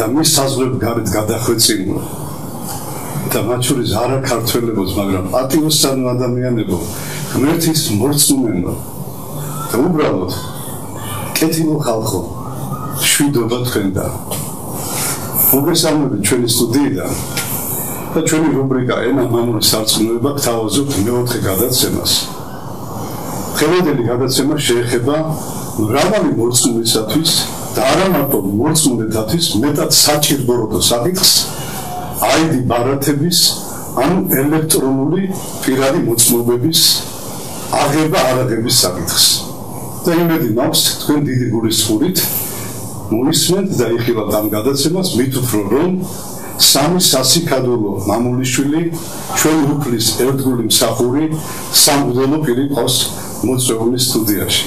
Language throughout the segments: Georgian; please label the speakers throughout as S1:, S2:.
S1: და მის საზღვრებ გარეთ გადახვეწინო და მათ შორის არა ქართველებოს მაგრამ პატიოსან ადამიანებო ღმერთის მორწმუნენო და უბრალოდ კეთილო ხალხო შვიდობა თქვენდა. მოგესალმებით ჩვენი სტუდიიდან. და ჩვენი რუბრიკა ენა მამული სარწმუნოება გთავაზობთ მეოთხე გადაცემას. ხელოდელი გადაცემა შეეხება მრავალი მორწმუნისათვის და არა მარტო მორწმუნეთათვის მეტად საჭირო როდო საკითხს აიდი ბარათების ან ელექტრონული პირადი მოწმობების აღება არაღების საკითხს და იმედი მაქვს თქვენ დიდი გულისხმობით მოისმენთ და იხილავთ ამ გადაცემას მით უფრო რომ სამი სასიკადულო მამულიშვილი ჩვენ უფლის ერთგული მსახური სამგზელო პირი ყავს მოწვეული სტუდიაში.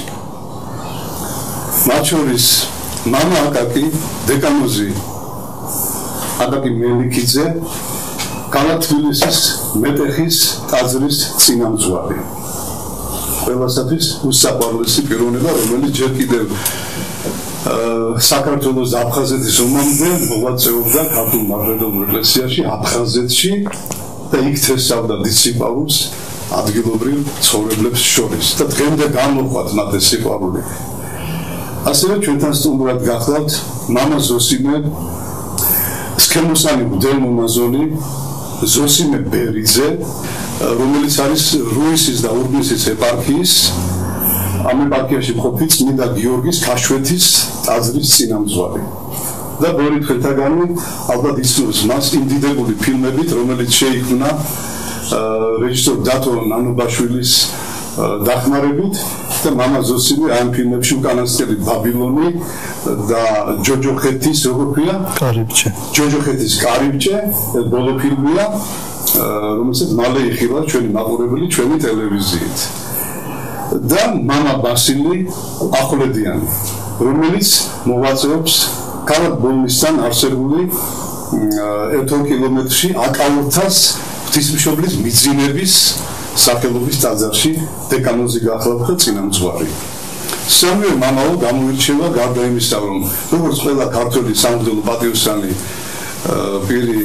S1: მათ შორის მამა აკაკი დეკანოზი აკაკი მელიქიძე კალათვილისის მეტეხის ტაძრის წინამძღვარი ყველასათვის უსაყვარლესი პიროვნება რომელიც ჯერ კიდევ საქართველოს აფხაზეთის ომამდე მოღვაწეობდა ქართულ მარგრედულ ეკლესიაში აფხაზეთში და იქ თესავდა დისციპლინებს ადგილობრივ ცხოვრებლებს შორის და დღემდე გამოყვათ მათ ეს სიყვარული. ასევე ჩვენთან სტუმრად გახლავთ მამა ზოსიმე სქემოსანი მდელმომაზონი ზოსიმე ბერიძე რომელიც არის რუისის და ურბნისის ეპარქიის ამ ეპარქიაში მყოფი წმინდა გიორგის ქაშვეთის ტაძრის წინამძღვარი და ბევრი ხელთაგანი ალბათ ისმის მას იმდიდებული ფილმებით რომელიც შეიქმნა რეჟისორ დათო ნანუბაშვილის დახმარებით და მამა ზოსილი ამ ფილმებში უკანასკნელი ბაბილონი და ჯოჯოხეთის როგორ ქვია?
S2: კარიბჭე.
S1: ჯოჯოხეთის კარიბჭე ბოლო ფილმია რომელსაც მალე იხილა ჩვენი მაყურებელი ჩვენი ტელევიზიით. და მამა ბასილი ახვლედიანი რომელიც მოვაწეობს ქალაქ ბოლნისთან არსებული 1 კილომეტრში აკალთას ღვთისმშობლის მიძინების სახელობის ტაძარში დეკანოზი გახლავთ და წინამძღვარი. სამივე მამაო გამოირჩევა გარდა იმისა, რომ როგორც ყველა ქართული სამღვდელო პატიოსანი პირი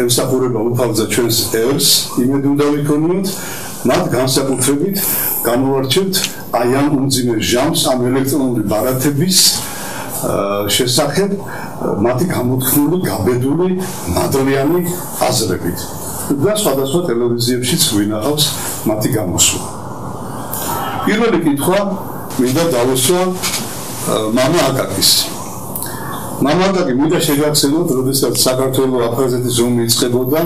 S1: ემსახურება უფალზა ჩვენს ერს, იმედი უნდა ვიქონიოთ, მათ განსაკუთრებით გამოარჩევთ აი ამ უმძიმე ჟამს ამ ელექტრონული ბარათების შესახებ მათი გამოთქმული, გაბედული, მადლიანი აზრებით. და სხვადასხვა ტელევიზიებშიც ვინახავს მათი გამოსვლა. პირველი კითხვა მინდა დავუსვა მამა აკაკის. მამა აკაკი მინდა შეგახსენოთ, როდესაც საქართველოს აფხაზეთის ომი იწყებოდა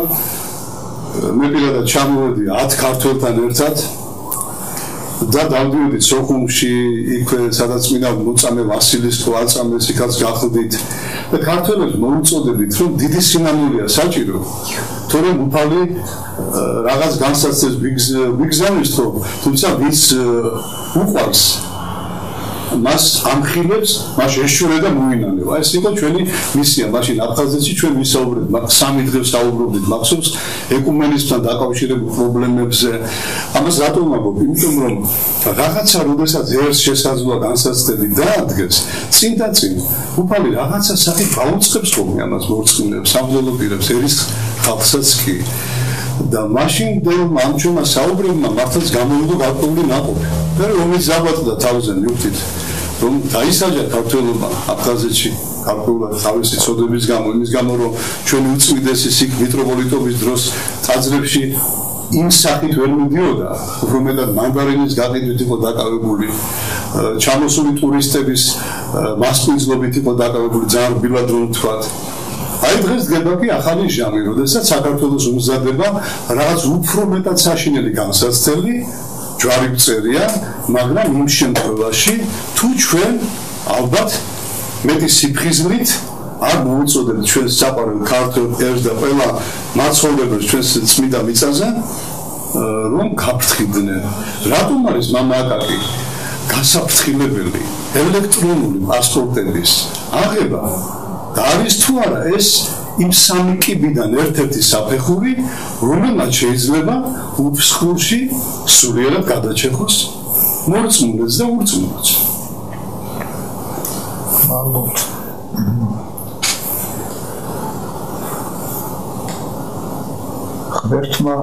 S1: მე პირადად ჩამოვედი 10 ქართველთან ერთად და დავდივიდი სოხუმში, იქვე სადაც მინდა მოწამე ვასილის თუ აწამეს, იქაც გახლდით და ქართველებს მოუწოდებით, რომ დიდი სინამდვილეა საჭირო თორემ უფალი რაღაც განსაცდელს ვიგზავნის თო თუმცა ვის უყვარს მას ამხილებს, მას ეშურე და მოინანება. ეს იყო ჩვენი მისია, მაშინ აფხაზეთში ჩვენ ვისაუბრეთ, მაგ სამი დღე ვსაუბრობდით მაქსიმს ეკუმენიზმთან დაკავშირებულ პრობლემებზე. ამას რატომ ამბობ? იმიტომ რომ რაღაცა როდესაც ერთ შესაძლოა განსაცდელი დაადგეს, წინ და წინ უფალი რაღაცა სახით გაუწევს ხოლმე ამას მორწმუნეებს, სამძოლო პირებს, ერის ხალხსაც კი. და მაშინ დე მანჩუმა საუბრებმა მართლაც გამოვიდა გარკვეული ნაყოფი. მე რომ ის ზაბატდა თავზე მიუწით რომ დაისაჯა ქართველობა აფხაზეთში ქართულად თავისი წოდების გამო იმის გამო რომ ჩვენი უწმიდესი სიკ მიტროპოლიტობის დროს ტაძრებში იმ სახით ვერ მიდიოდა უფრო მეტად მანგარინის გაყიდვით იყო დაკავებული ჩამოსული ტურისტების მასპინძლობით იყო დაკავებული ძალიან რბილად რომ თქვა აი დღეს დგება კი ახალი ჟამი, როდესაც საქართველოს უმზადება რაღაც უფრო მეტად საშინელი განსაცდელი ჯვარი მწერიან, მაგრამ იმ შემთხვევაში თუ ჩვენ ალბათ მეტი სიფხიზნით არ მოუწოდებთ ჩვენს საყვარელ ქართველ ერთ და ყველა მაცხოვრებელს ჩვენს წმინდა მიწაზე რომ გაფრთხილდნენ. რატომ არის მამაკაკი გასაფრთხილებელი ელექტრონული პასპორტების აღება? არის თუ არა ეს იმ სამი კიბიდან ერთ-ერთი საფეხური, რომელმაც შეიძლება უფსხურში სულიერად გადაჩეხოს მორწმუნეს და ურწმუნოს.
S2: ალბათ. ღმერთმა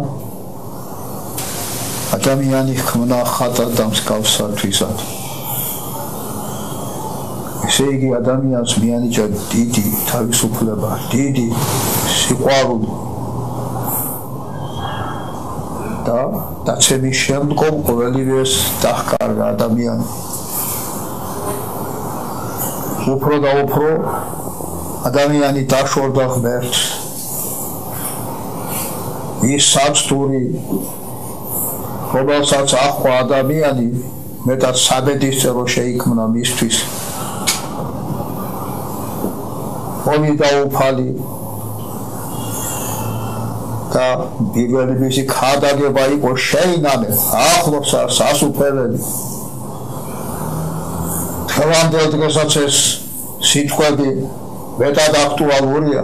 S2: ადამიანი ხმნა ხატა და მსგავსათვისაც. ესე იგი ადამიანს მიანიჭა დიდი თავისუფლება დიდი სიყვარული. და დაცემის შემდგომ ყოველივეს დახკარგა ადამიანი. უფრო და უფრო ადამიანი დაშორდა ღმერთს. ის საწტური რომელსაც ახვა ადამიანი მეტად საბედის წერო შეიქმნა მისთვის ხომი და უფალი. და პირველი მისი ხადაგება იყო შეინამე ახლობს არ სასუფეველი თევანდელ დღესაც ეს სიტყვები მეტად აქტუალურია.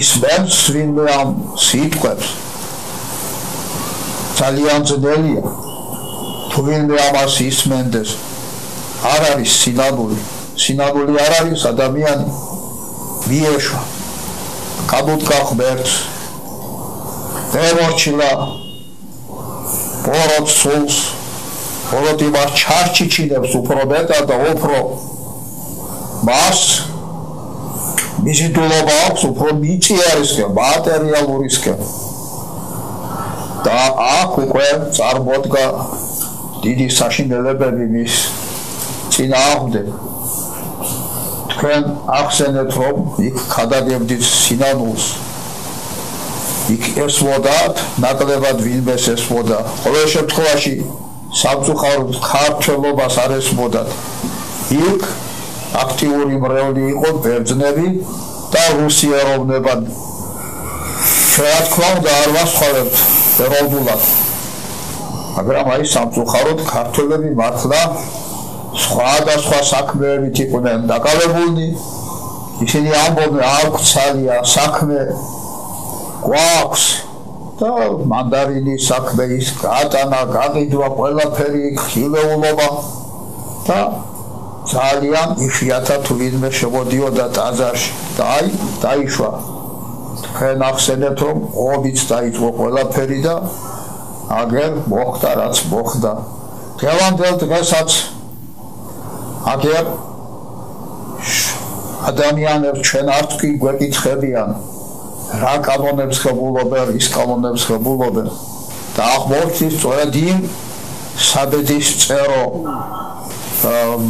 S2: ის მერს ვინმე ამ სიტყვებს ძალიან ძნელია. თუ ვინმე ამას ისმენდეს არ არის სინამდვილე სინამდვილე არ არის ადამიანი. მიეშვა. კაბუტკა ხმერთ დემორჩილა პოროთ სულს. პოროთ იმას ჩარჩიჩინებს უფრო მეტად და უფრო მას. მისი დულობა აქვს უფრო მიწი არის კი მატერიალურისკენ და აქ უკვე წარმოდგა დიდი საშინელებები მის წინააღმდეგ თქვენ ახსენეთ რომ იქ ხადაგებდით სინანულს. იქ ესვოდათ ნაკლებად ვინმეს ესვოდა. ყოველ შემთხვევაში სამწუხაროდ ქართველობას არ ესვოდათ იქ აქტიური მრევლი იყო ბერძნები და რუსიეროვნება რა თქმა უნდა არ ვასხავებთ ეროვნულად. მაგრამ აი სამწუხაროდ ქართველები მართლა სხვა და სხვა საქმეებით იყვნენ დაკავებულნი ისინი ამბობენ აქვს ცალია საქმე გვაქვს და მანდარინი საქმე ის გატანა გაყიდვა ყველაფერი ხილეულობა და ძალიან იშვიათად ვინმე შემოდიოდა ტაძარში. და აი დაიშვა. თქვენ ახსენეთ რომ ობიც დაიწყო ყველაფერი და აგერ მოხდა რაც მოხდა. დღევანდელ დღესაც აგერ ადამიანებს ჩვენ არ თქვი გვეკითხებიან რა კანონებს ხებულობენ ის კანონებს ხებულობენ და აღმოჩნდა სწორედ იმ საბედის წერო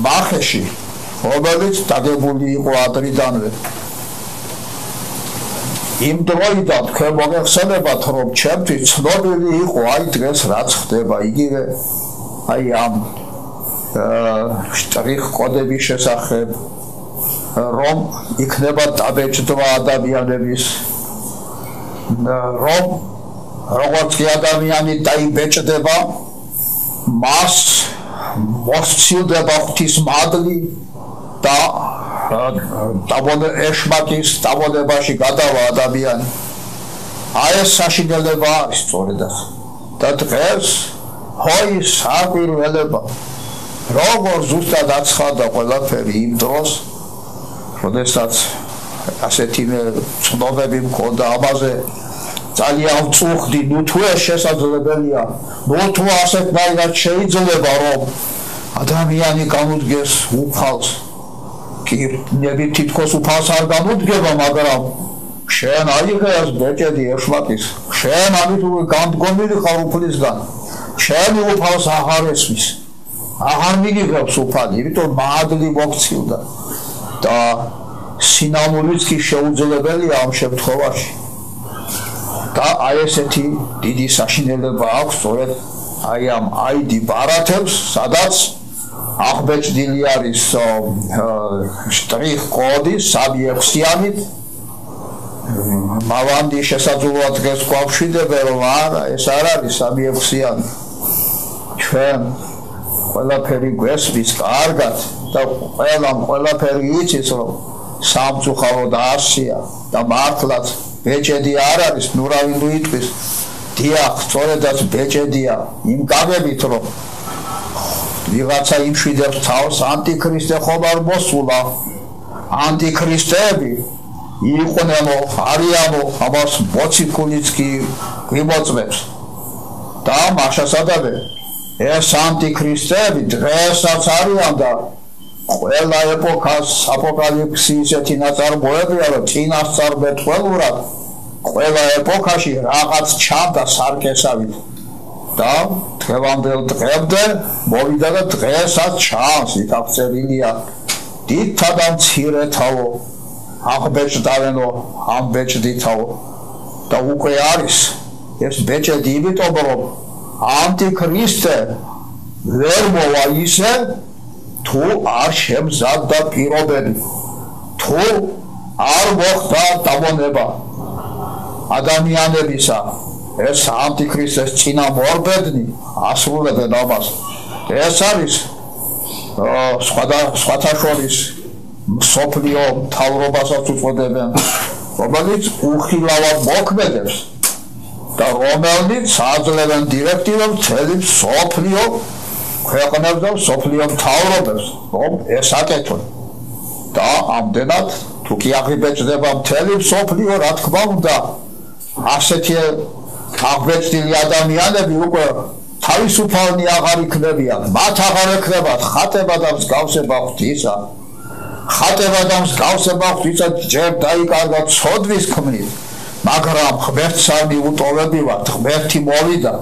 S2: მახეში რომელიც დაგებული იყო ადრიდანვე. იმ დროიდან თქვენ მოგეხსენებათ რომ ჩემთვის ცნობილი იყო აი დღეს რაც ხდება იგივე. აი ამ შტრიხ კოდების შესახებ რომ იქნება დაბეჭდვა ადამიანების. რომ როგორც კი ადამიანი დაიბეჭდება მას მოსცილდება ღვთის მადლი და დაბონე ეშმაკის დაბონებაში გადავა ადამიანი. აი ეს საშინელება არის სწორედაც. და დღეს ჰოი საკვირველება როგორ ზუსტად აცხადა ყველაფერი იმ დროს როდესაც ასეთი ცნობები მქონდა ამაზე ძალიან წუხდი ნუ თუ ეს შესაძლებელია ნუ თუ ასეთ მაგარ შეიძლება რომ ადამიანი გამოდგეს უფალს. კი ნები თითქოს უფალს არ გამოდგება მაგრამ შენ აიღეს ბეჭედი ეშმაკის. შენ ამით გამდგომილი ხარ უფლისგან. შენ უფალს აღარ ესმის აღარ მიგიღებს უფალი იმიტომ მადლი მოგცილდა. და სინამდვილეც კი შეუძლებელია ამ შემთხვევაში. და აი ესეთი დიდი საშინელება აქვს სწორედ აი ამ აიდი ბარათებს სადაც აღბეჭდილი არის შტრიხ კოდი საბიექსიანით მავანდი შესაძლოა დღეს გვაშვიდებენ რომ არა ეს არ არის საბიექსიანი ჩვენ ყველაფერი გვესმის კარგად და ყველამ ყველაფერი იცის რომ სამწუხაროდ ასია და მართლაც ბეჭედი არ არის ნუ იტყვის? დიახ სწორედაც ბეჭედია. იმ კაბებით რომ ვიღაცა იმშვიდებს თავს ანტიქრისტე ხომ არ მოსულა? ანტიქრისტეები იყვნენო არიანო ამას მოციქულიც კი გვიმოწმებს. და მაშასადაბე ეს ანტიქრისტები დღესაც არიან და ყველა ეპოქას აპოკალიფსის ეთი ნაწარმოებია რომ წინასწარ მეტყველურად ყველა ეპოქაში რაღაც ჩანდა სარკესავით და დღევანდელ დღემდე მოვიდა და დღესაც ჩანს იქ აღწერილია დიდთა და მცირეთაო აღბეჭდავენო ამ ბეჭდითაო და უკვე არის ეს ბეჭედი იმიტომ რომ ანტიქრისტე ვერ მოვა ისე? თუ არ შემზადდა პირობები თუ არ მოხდა დამონება ადამიანებისა ეს ანტიქრისტეს წინა მორბედნი ასრულებენ ამას. ეს არის სხვა სხვათა შორის სოფლიო თავრობასაც უწოდებენ რომელიც უხილავად მოქმედებს და რომელიც აძლევენ დირექტივებს მთელი სოფლიო ქვეყნებს და სოფლიო თავრობებს რომ ეს აკეთონ. და ამდენად თუ კი აღიბეჭდება მთელი სოფლიო რა თქმა უნდა ასეთი აღბეჭდილი ადამიანები უკვე თავისუფალნი აღარ იქნებიან. მათ აღარ ექნებათ ხატება და მსგავსება ღვთისა. ხატება და მსგავსება ღვთისა ჯერ დაიკარგა ცოდვის ქმნით მაგრამ ღმერთს არ მიუტოვებივართ ღმერთი მოვიდა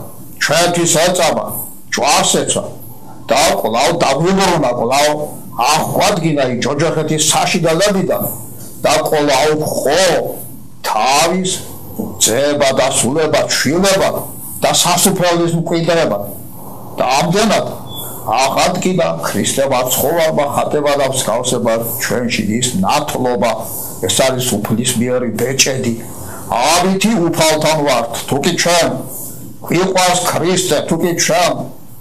S2: ჩვენთვის ეწამა ჭვარს ეცა და ყლავ დაგვიმრუნა ყლავ აღგვადგინა ის ჯოჯოხეთის საშიდალებიდან და ყლავ ხო თავის ძება და სულება ჩვინება და სასუფეველის მკვიდრება. და ამდენად აღადგინა ქრისტევა ცხოვრება ხატება და მსგავსება ჩვენში ის ნათლობა. ეს არის უფლის მიერი ბეჭედი ავითი უფალთან ვართ. თუ კი ჩვენ იყვას ქრისტე თუ კი ჩვენ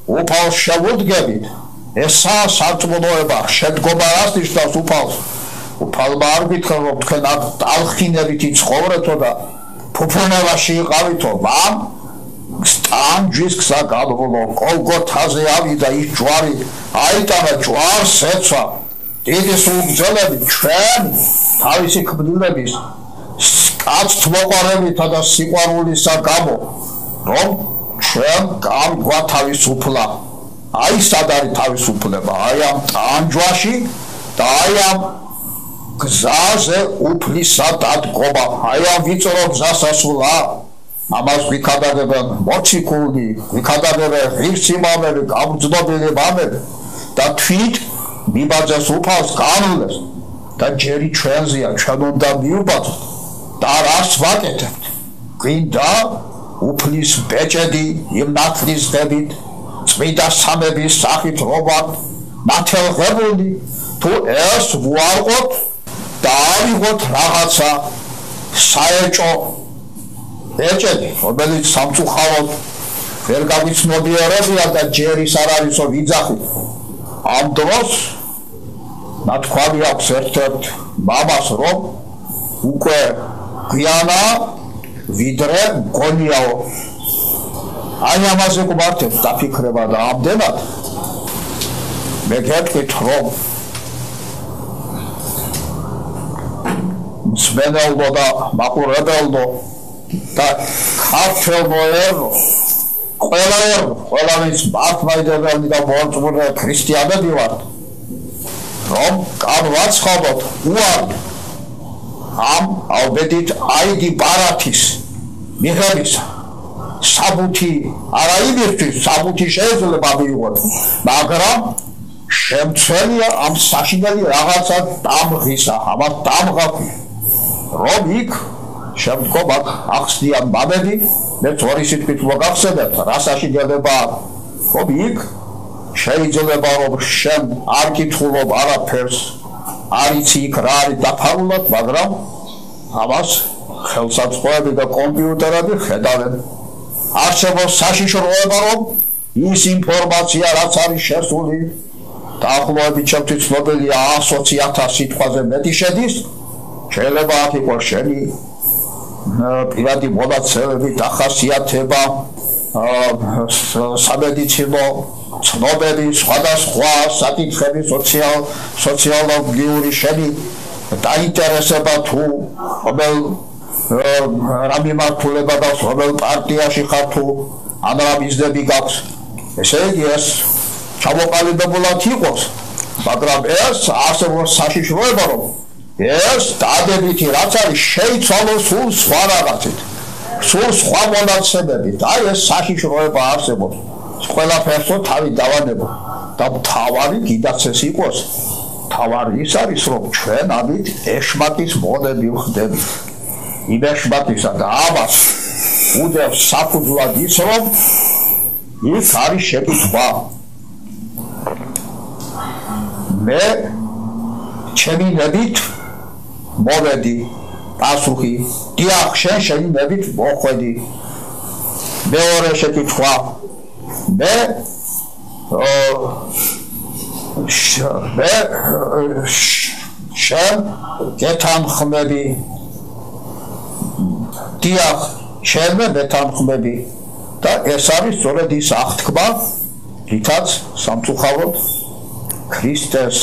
S2: უფალ შევუდგებით ესა სარწმუნოება. შედგომა რას ნიშნავს უფალს? უფალმა არ გითხრა რომ თქვენ აქ ტალხინებით იცხოვრეთო და ფუფუნებაში იყავითო. მაგრამ სტანჯის გზა გადმოლო კოლგოთაზე ავიდა ის ჯვარი აიტანა ჯვარს ეცვა დიდი სულძელები ჩვენ თავისი ქმნილების კაცთ მოყარებითა და სიყვარულისა გამო რომ ჩვენ გამგვა თავისუფლა აი სად არის თავისუფლება? აი ამ ტანჯვაში და აი ამ გზაზე უფლისა დადგომა აი ამ ვიწრო გზასასულა. ამას ვიქადაგებენ მოციქული, ვიქადაგებენ ღირსიმამები, გამძნობელი მამები და თვით მიბაძეს უფალს განულეს და ჯერი ჩვენზია, ჩვენ უნდა მიუბაძოთ და რას ვაკეთებთ? გინდა უფლის ბეჭედი იმ ნათლის ღებით, წმინდა სამების სახით რობათ, მათელღებული თუ ეს ვუარყოთ და ავიღოთ რაღაცა საერთო ეჭედი, რომელიც სამწუხაროდ ვერ გავიცნობიერებია და ჯერის არ არისო ვიძახით. ამ დროს ნათქვამი აქვს ერთ-ერთ მამას, რომ უკვე გვიანა ვიდრე გონიაო. აი ამაზე გვართებ დაფიქრება და ამდენად. მე გეტყვით, რომ. მსმენელო და მაყურებელო და ქართველოერ ყველაერ ყველამის მართლმადიდებელი და მოწმუნე ქრისტიანები ვართ. რომ განვაცხადოთ უარ ამ ალბედით აიდი ბარათის მიღების საბუთი არა იმისთვის საბუთი შეიძლება მიიღოთ მაგრამ შემცველია ამ საშინელი რაღაცა დამღისა ამას დამღაქვი რომ იქ შემდგომ აქ ახსნიან ბაბები მე თორი სიტყვით მოგახსენებთ რასაში დადება ხომ იქ შეიძლება რომ შენ არ კითხულობ არაფერს არიცი იქ რა არის დაფარულად მაგრამ ამას ხელსაწყოები და კომპიუტერები ხედავენ. არსებობს საშიშროება რომ ის ინფორმაცია რაც არის შესული დაახლოებით ჩემთვის ცნობილია 120.000 სიტყვაზე მეტი შედის. შეიძლება აქ იყოს შენი პირადი მონაცემები დახასიათება სამედიცინო ცნობები სხვადასხვა საკითხები სოციალ სოციოლოგიური შენი დაინტერესება თუ ყოველ რა მიმართულება და ყოველ პარტიაში ხარ თუ ან რა ბიზნესები გაქვს. ესე იგი ეს ჩამოყალიბებულად იყოს მაგრამ ეს არსებობს საშიშროება რომ ეს დადებითი რაც არის შეიცვალოს სულ სხვა რაღაცით სულ სხვა მონაცემებით. აი ეს საშიშროება არსებობს. ყველაფერს თავი დავანებო. და თავარი კიდაც ეს იყოს. თავარი ის არის რომ ჩვენ ამით ეშმაკის მონები ვხდებით იმ ეშმაკისა და ამას უდევს საფუძვლად ის რომ ის არის შეკითხვა მე ჩემი ნებით მოვედი პასუხი. დიახ შენ შენი ნებით მოხვედი. მეორე შეკითხვა. მე მე შენ გეთანხმები. დიახ შენ მე გეთანხმები. და ეს არის სწორედ ის აღთქმა ვითაც სამწუხაროდ ქრისტეს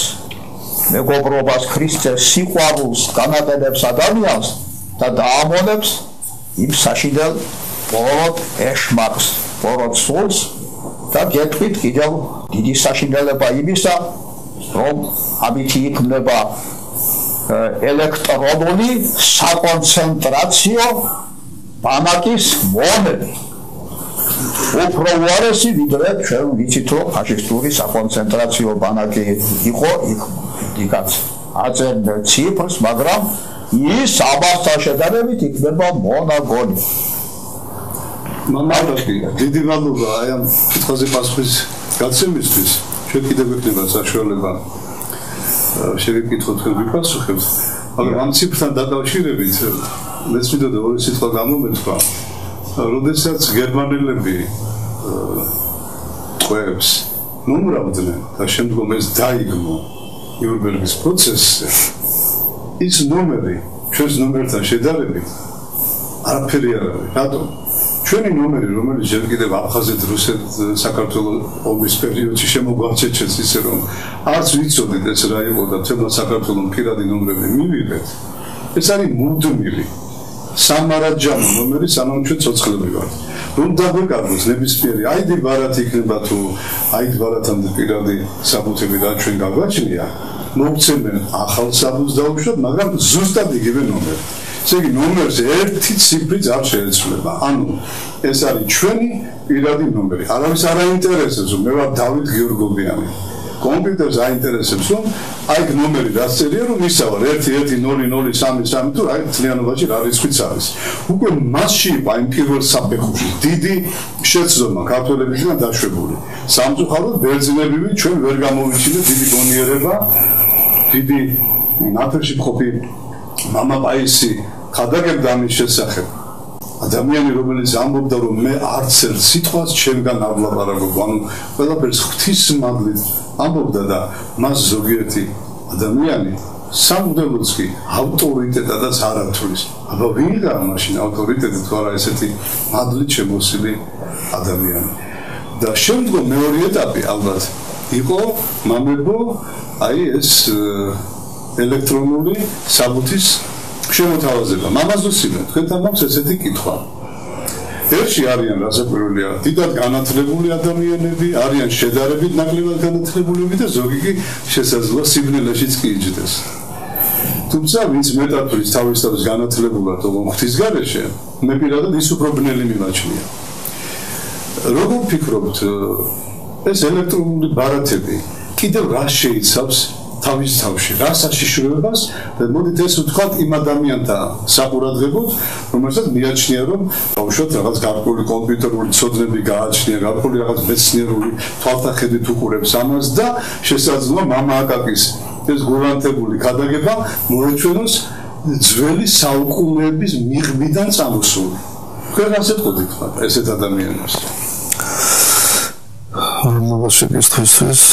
S2: მეგობრობას ქრისტეს სიყვარულს განაგებებს ადამიანს და დაამონებს იმ საშიდელ პოროტ ეშმაკს პოროტ სულს და გეტყვით კიდევ დიდი საშინელება იმისა რომ ამით იქნება ელექტრონული საკონცენტრაციო ბანაკის მონები უფრო უარესი ვიდრე ჩვენ ვიცით რომ ფაშისტური საკონცენტრაციო ბანაკი იყო იქ იქაც აწერენ ციფრს მაგრამ ის ამასთან შედარებით იქნება მონაგონი
S1: მამალაკი დიდი მადლობა აი ამ კითხვაზე პასუხის გაცემისთვის. ჩვენ კიდევ გვექნება საშუალება. შევიკითხოთ თქვენ ვიპასუხებთ მაგრამ ამ ციფრთან დაკავშირებით მეც ვიდოდა ორი სიტყვა გამომეთქვა როდესაც გერმანელები ტყვეებს ნუმრავდნენ და შემდგომ ეს დაიგმო იურბერგის პროცესზე ის ნომერი ჩვენს ნომერთან შედარებით არაფერი არ არის. რატომ ჩვენი ნომერი რომელიც ჯერ კიდევ აფხაზეთ რუსეთ საქართველოს ომის პერიოდში შემოგვაჩეჩეს ისე რომ არც ვიცოდით ეს რა იყო და თემა საქართველოს პირადი ნომრები მივიღეთ. ეს არის მუდმივი სამარაჯანო ნომერი სანამ ჩვენ ცოცხლები ვართ რომ დაგვეკარგოს ნებისმიერი აიდი ბარათი იქნება თუ აიდი ბარათამდე პირადი საბუთები და ჩვენ გაგვაჩნია მოგცემენ ახალ საბუთს დაუშვათ მაგრამ ზუსტად იგივე ნომერი ესე იგი ნომერზე ერთი ციფრიც არ შეეცვლება. ანუ ეს არის ჩვენი პირადი ნომერი. არავის არ აინტერესებს, რომ მე ვარ დავით გიორგობიანი. კომპიუტერს აინტერესებს რომ აი ნომერი რაც წერია რომ ისავა 1100333 თუ რა ძალიანობაში რა რიცხვიც არის. უკვე მასში იპა იმ პირველ საფეხურში. დიდი შეცდომა ქართველებისგან დაშვებული. სამწუხაროდ ბერძნებივი ჩვენ ვერ გამოვიჩინე დიდი გონიერება დიდი ნათერში ხופი მამაპაისი ხადაგებდა ამის შესახებ. ადამიანი რომელიც ამბობდა რომ მე არც ერთ სიტყვას ჩემგან არ ვლაპარაკობ. ანუ ყველაფერს ღვთის მადლით ამბობდა და მას ზოგიერთი ადამიანი სამუდელოც კი ავტორიტეტადაც არ ათვლის აბა ვიღა მაშინ ავტორიტეტი თუ არა ესეთი მადლით შემოსილი ადამიანი და შემდგომ მეორე ეტაპი ალბათ იყო მამებო აი ეს ელექტრონული საბუთის შემოთავაზება. მამაზუსინო, თქვენთან მაქვს ესეთი კითხვა. ერთში არიან რასაკვირველია, დიდად განათლებული ადამიანები, არიან შედარებით ნაკლებად განათლებულები და ზოგი კი შესაძლოა სიბნელეშიც კი იჯდეს. თუმცა ვინც მეტად ფრის თავის თავის განათლებულად ღვთის გარეშე, მე პირადად ის უფრო ბნელი მიმაჩნია. როგორ ფიქრობთ, ეს ელექტრონული ბარათები კიდევ რა შეიცავს თავის თავში რა საშიშროებას და მოდით ეს ვთქვათ იმ ადამიანთა საყურადღებოდ რომელსაც მიაჩნია რომ ბავშვად რაღაც გარკვეული კომპიუტერული ცოდნები გააჩნია გარკვეული რაღაც მეცნიერული თვალთახედით უყურებს ამას და შესაძლოა мама აკაკის ეს გულანთებული გადაგება მოეჩვენოს ძველი საუკუნეების მიღბიდან წამოსული თქვენ ასე თქვით ესეთ ადამიანებს
S3: მოგესალმებით კითხვის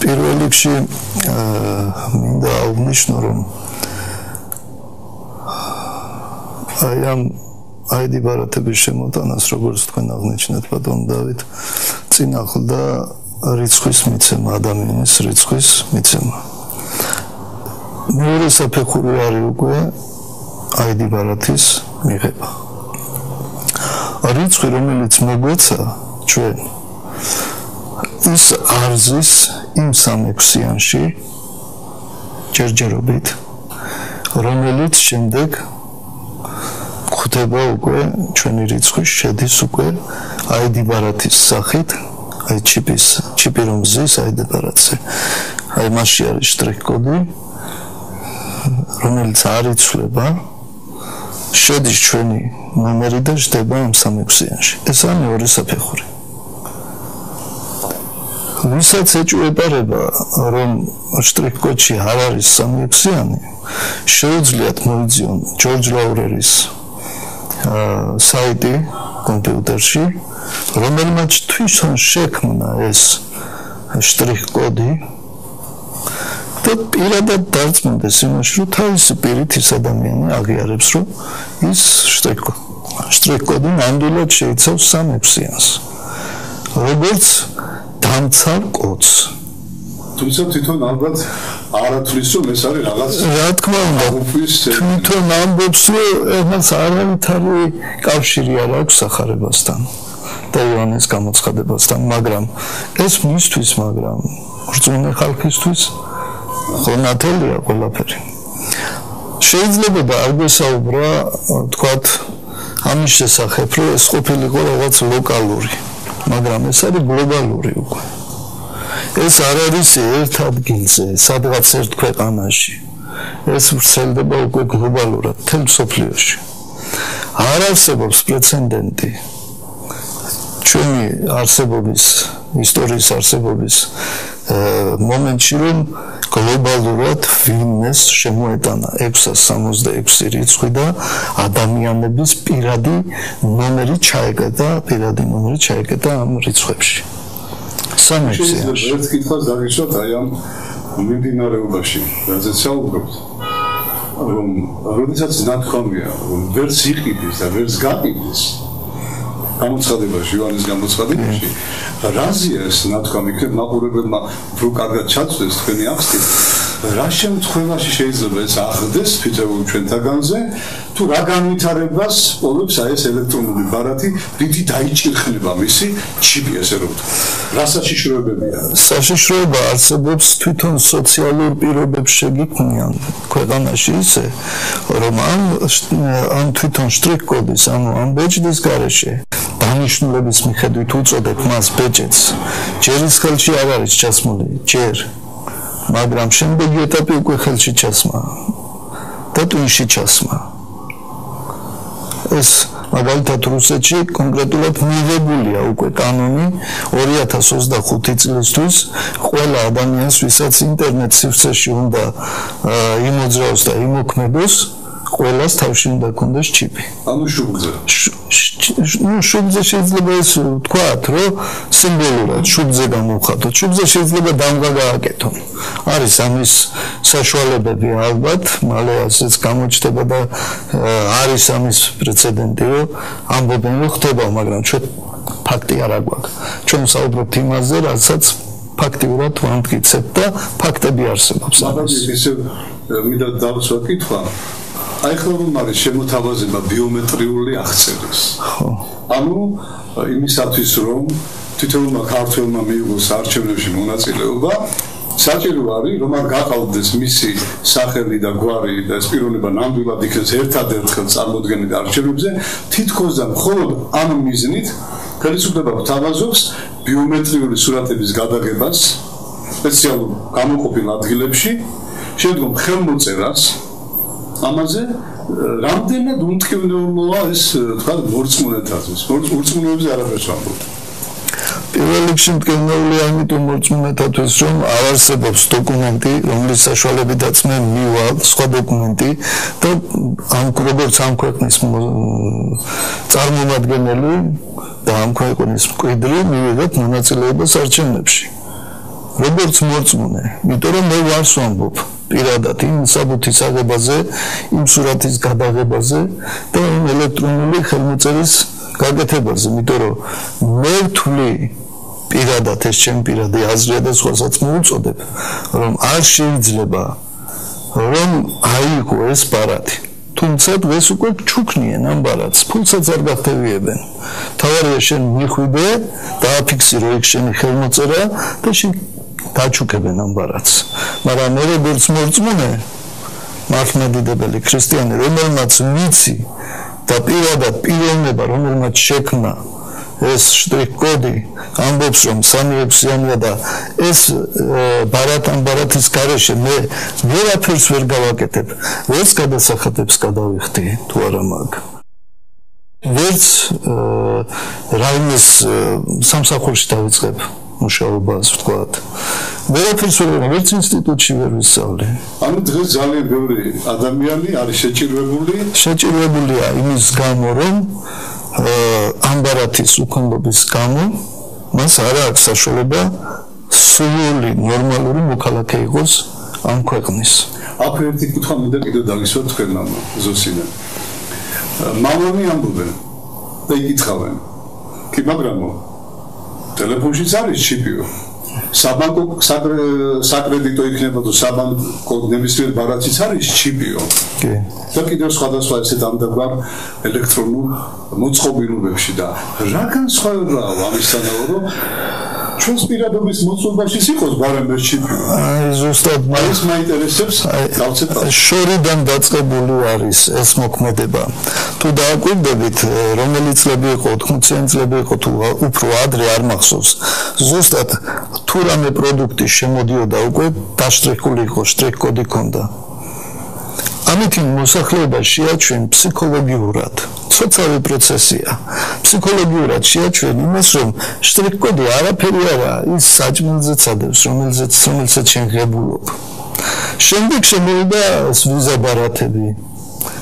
S3: პირველ რიგში მინდა აღნიშნო რომ აი ამ აიდი ბარათების შემოტანას როგორც თქვენ აღნიშნეთ ბატონ დავით წინ ახლდა რიცხვის მიცემა ადამიანის რიცხვის მიცემა მეორე საფეხური არის უკვე აიდი ბარათის მიღება. რიცხვი რომელიც მოგვეცა ჩვენ ის არზის იმ სამექსიანში ჯერჯერობით რომელიც შემდეგ ხვდება უკვე ჩვენი რიცხვი შედის უკვე აიდი ბარათის სახით აი ჩიპის ჩიპი რომ ზის აიდი ბარათზე აი მასში არის შტრიქ კოდი რომელიც არ იცვლება შედის ჩვენი ნომერი და ჟდება ამ სამექსიანში ეს არის მეორე საფეხური ვისაც ეჭვებარება რომ შტრიქ კოდში არ არის სამექსიანი შეუძლიათ მოიძიონ ჯორჯ ლაურერის საიტი კომპიუტერში, რომელმაც თვითონ შექმნა ეს შტრიხ კოდი და პირადად დარწმუნდეს იმაში, რომ თავისი პირით ის ადამიანი აღიარებს, რომ ის შტრიხ შტრიხ კოდი ნამდვილად შეიცავს სამექსიანს. როგორც დამცავ კოდს.
S1: თუმცა თვითონ ალბათ არათulis რომ ეს არის რაღაც
S3: რა თქმა უნდა თვითონ ამბობს რომ ეს არავითარი კავშირი არ აქვს სახარებასთან და იონის გამოცხადებასთან მაგრამ ეს მისთვის მაგრამ რწმუნე ხალხისთვის ხონათელია ყველაფერი. შეიძლება და არ გესაუბრა თქვათ ამის შესახებ რომ ეს ყოფილიყო რაღაც ლოკალური მაგრამ ეს არის გლობალური უკვე ეს არ არის ერთ ადგილზე, სადღაც ერთ ქვეყანაში. ეს ვრცელდება უკვე გლობალურად, თელ სოფლიოში. არ არსებობს პრეცედენტი ჩვენი არსებობის, ისტორიის არსებობის მომენტში, რომ გლობალურად ვინმეს შემოეტანა 666 რიცხვი და ადამიანების პირადი ნომერი ჩაეკეტა, პირადი ნომერი ჩაეკეტა ამ რიცხვებში. სამეცნიერო
S1: ერთ კითხვას დაგიშვათ აი ამ მიმდინარეობაში რაზეც საუბრობთ რომ როდესაც ნათქვამია რომ ვერც იყიდეს და ვერც გაყიდეს გამოცხადებაში იოანეს გამოცხადებაში. რაზია ეს ნათქვამი იქნებ მაყურებელმა უფრო კარგად ჩაწვდეს თქვენი ახსნით რა შემთხვევაში შეიძლება ეს ახდეს თვითონ ჩვენთაგანზე? თუ რა განვითარებას პოვებს აი ეს ელექტრონული ბარათი რითი დაიჭირხება მისი? ჩიპი ესე რომ რა საშიშროებებია?
S3: საშიშროება არსებობს თვითონ სოციალურ პირობებს შეგიქმნიან ქვეყანაში ისე რომ ამ ამ თვითონ შტრიქ კოდის ანუ ამ ბეჭდის გარეშე დანიშნულების მიხედვით უწოდებ მას ბეჭედს. ჯერ ის ხელში არ არის ჩასმული ჯერ მაგრამ შემდეგი ეტაპი უკვე ხელში ჩასმა და ტვინში ჩასმა ეს მაგალითად რუსეთში კონკრეტულად მიღებულია უკვე კანონი 2025 წლისთვის ყველა ადამიანს ვისაც ინტერნეტ სივრცეში უნდა იმოძრაოს და იმოქმედოს ყველას თავში უნდა ქონდეს ჩიპი.
S1: ანუ შუბზე.
S3: ნუ შუბზე შეიძლება ეს ვთქვათ, რომ სიმბოლურად შუბზე გამოვხატოთ. შუბზე შეიძლება დამღა გააკეთონ. არის ამის საშუალებები ალბათ, მალე ასეც გამოჩნდება და არის ამის პრეცედენტი, რომ ამბობენ, რომ ხდება, მაგრამ ჩვენ ფაქტი არ აგვაქვს. ჩვენ საუბრობთ იმაზე, რასაც ფაქტიურად ვამტკიცებ და ფაქტები არსებობს.
S1: მაგრამ ისე მინდა დავსვა კითხვა, აი ხო რომ არის შემოთავაზება ბიომეტრიული აღწერის. ხო. ანუ იმისათვის რომ თვითონმა ქართველმა მიიღოს არჩევნებში მონაწილეობა, საჭირო არის რომ არ გაყალბდეს მისი სახელი და გვარი და ეს პიროვნება ნამდვილად იქნეს ერთადერთხელ წარმოდგენილ არჩევნებზე, თითქოს და მხოლოდ ამ მიზნით ხელისუფლება თავაზობს ბიომეტრიული სურათების გადაგებას სპეციალურ გამოყოფილ ადგილებში, შემდგომ ხელმოწერას ამაზე რამდენად უმტკივნეულოა ეს თქვა მორწმუნეთათვის მორწმუნეებზე არაფერს ვამბობ
S3: პირველ რიგში მტკივნეულია ამიტომ მორწმუნეთათვის რომ არ არსებობს დოკუმენტი რომლის საშუალებითაც მე მივალ სხვა დოკუმენტი და ამ როგორც ამ ქვეყნის წარმომადგენელი და ამ ქვეყნის მკვიდრი მივიღეთ მონაწილეობას არჩევნებში როგორც მორწმუნე იმიტომ რომ მე ვარს ვამბობ პირადად იმ საბუთის აღებაზე, იმ სურათის გადაღებაზე და იმ ელექტრონული ხელმოწერის გაკეთებაზე, იმიტომ რომ მე ვთვლი პირადად ეს ჩემ პირადი აზრია და სხვასაც მოუწოდებ, რომ არ შეიძლება რომ აიღო ეს ბარათი. თუმცა დღეს უკვე ჩუქნიან ამ ბარათს, ფულსაც არ გახდებიებენ. თავარია შენ მიხვიდე, დააფიქსირო ეგ შენი ხელმოწერა და შენ დაჩუქებენ ამ ბარათს. მაგრამ მე როგორც მორწმუნე. მართლმადიდებელი ქრისტიანი, რომელმაც ვიცი და პირადად პიროვნება, რომელმაც შექმნა ეს შტრიქ-კოდი ამბობს რომ სამიებსიანია და ეს ბარათან ბარათის garaშე მე ვერაფერს ვერ გავაკეთებ. ვერც გადასახადებს გადავიხდი თუ არა მაგ. ვერც რაიმეს სამსახურში დავიწყებ მუშაობას ვთქვათ ვერაფერს ვერ ვერც ინსტიტუტში ვერ ვისწავლე
S1: ანუ დღეს ძალიან ბევრი ადამიანი არის შეჭირვებული
S3: შეჭირვებულია იმის გამო რომ ამბარათის უქონლობის გამო მას არ აქვს საშუალება სრული ნორმალური მოქალაქე იყოს ამ ქვეყნის.
S1: აქ ერთი კითხვა მინდა კიდევ დაგისვა თქვენ მამა ზოსინა. მამონი ამბობენ და იკითხავენ. კი მაგრამო ტელეფონშიც არის ჩიპიო. საბანკო საკრედიტო იქნება თუ საბანკო ნებისმიერ ბარათიც არის ჩიპიო. კი. და კიდევ სხვადასხვა ესეთ ამდაბარ ელექტრონულ მოწყობილობებში და რა განსხვავებაა ამისთანავე რომ ჩვენს პირადობის მოწყობაში იყოს ჩიპი.
S3: აი ზუსტად
S1: მაინც მაინტერესებს გავცეთ.
S3: შორიდან დაწყებული არის ეს მოქმედება. თუ დააკვირდებით რომელი წლები იყო 80-იანი წლები იყო თუ უფრო ადრე არ მახსოვს. ზუსტად თუ რამე პროდუქტი შემოდიოდა უკვე დაშტრიქული იყო, შტრიქ კოდი ქონდა. ამიტომ მოსახლეობა შეაჩვენ ფსიქოლოგიურად. სოციალური პროცესია. ფსიქოლოგიურად შეაჩვენ იმას რომ შტრიქ-კოდი არაფერი არა ის საჭმელზეც ადევს რომელზეც რომელსაც შეგებულობ შემდეგ შემოვიდა ვიზა ბარათები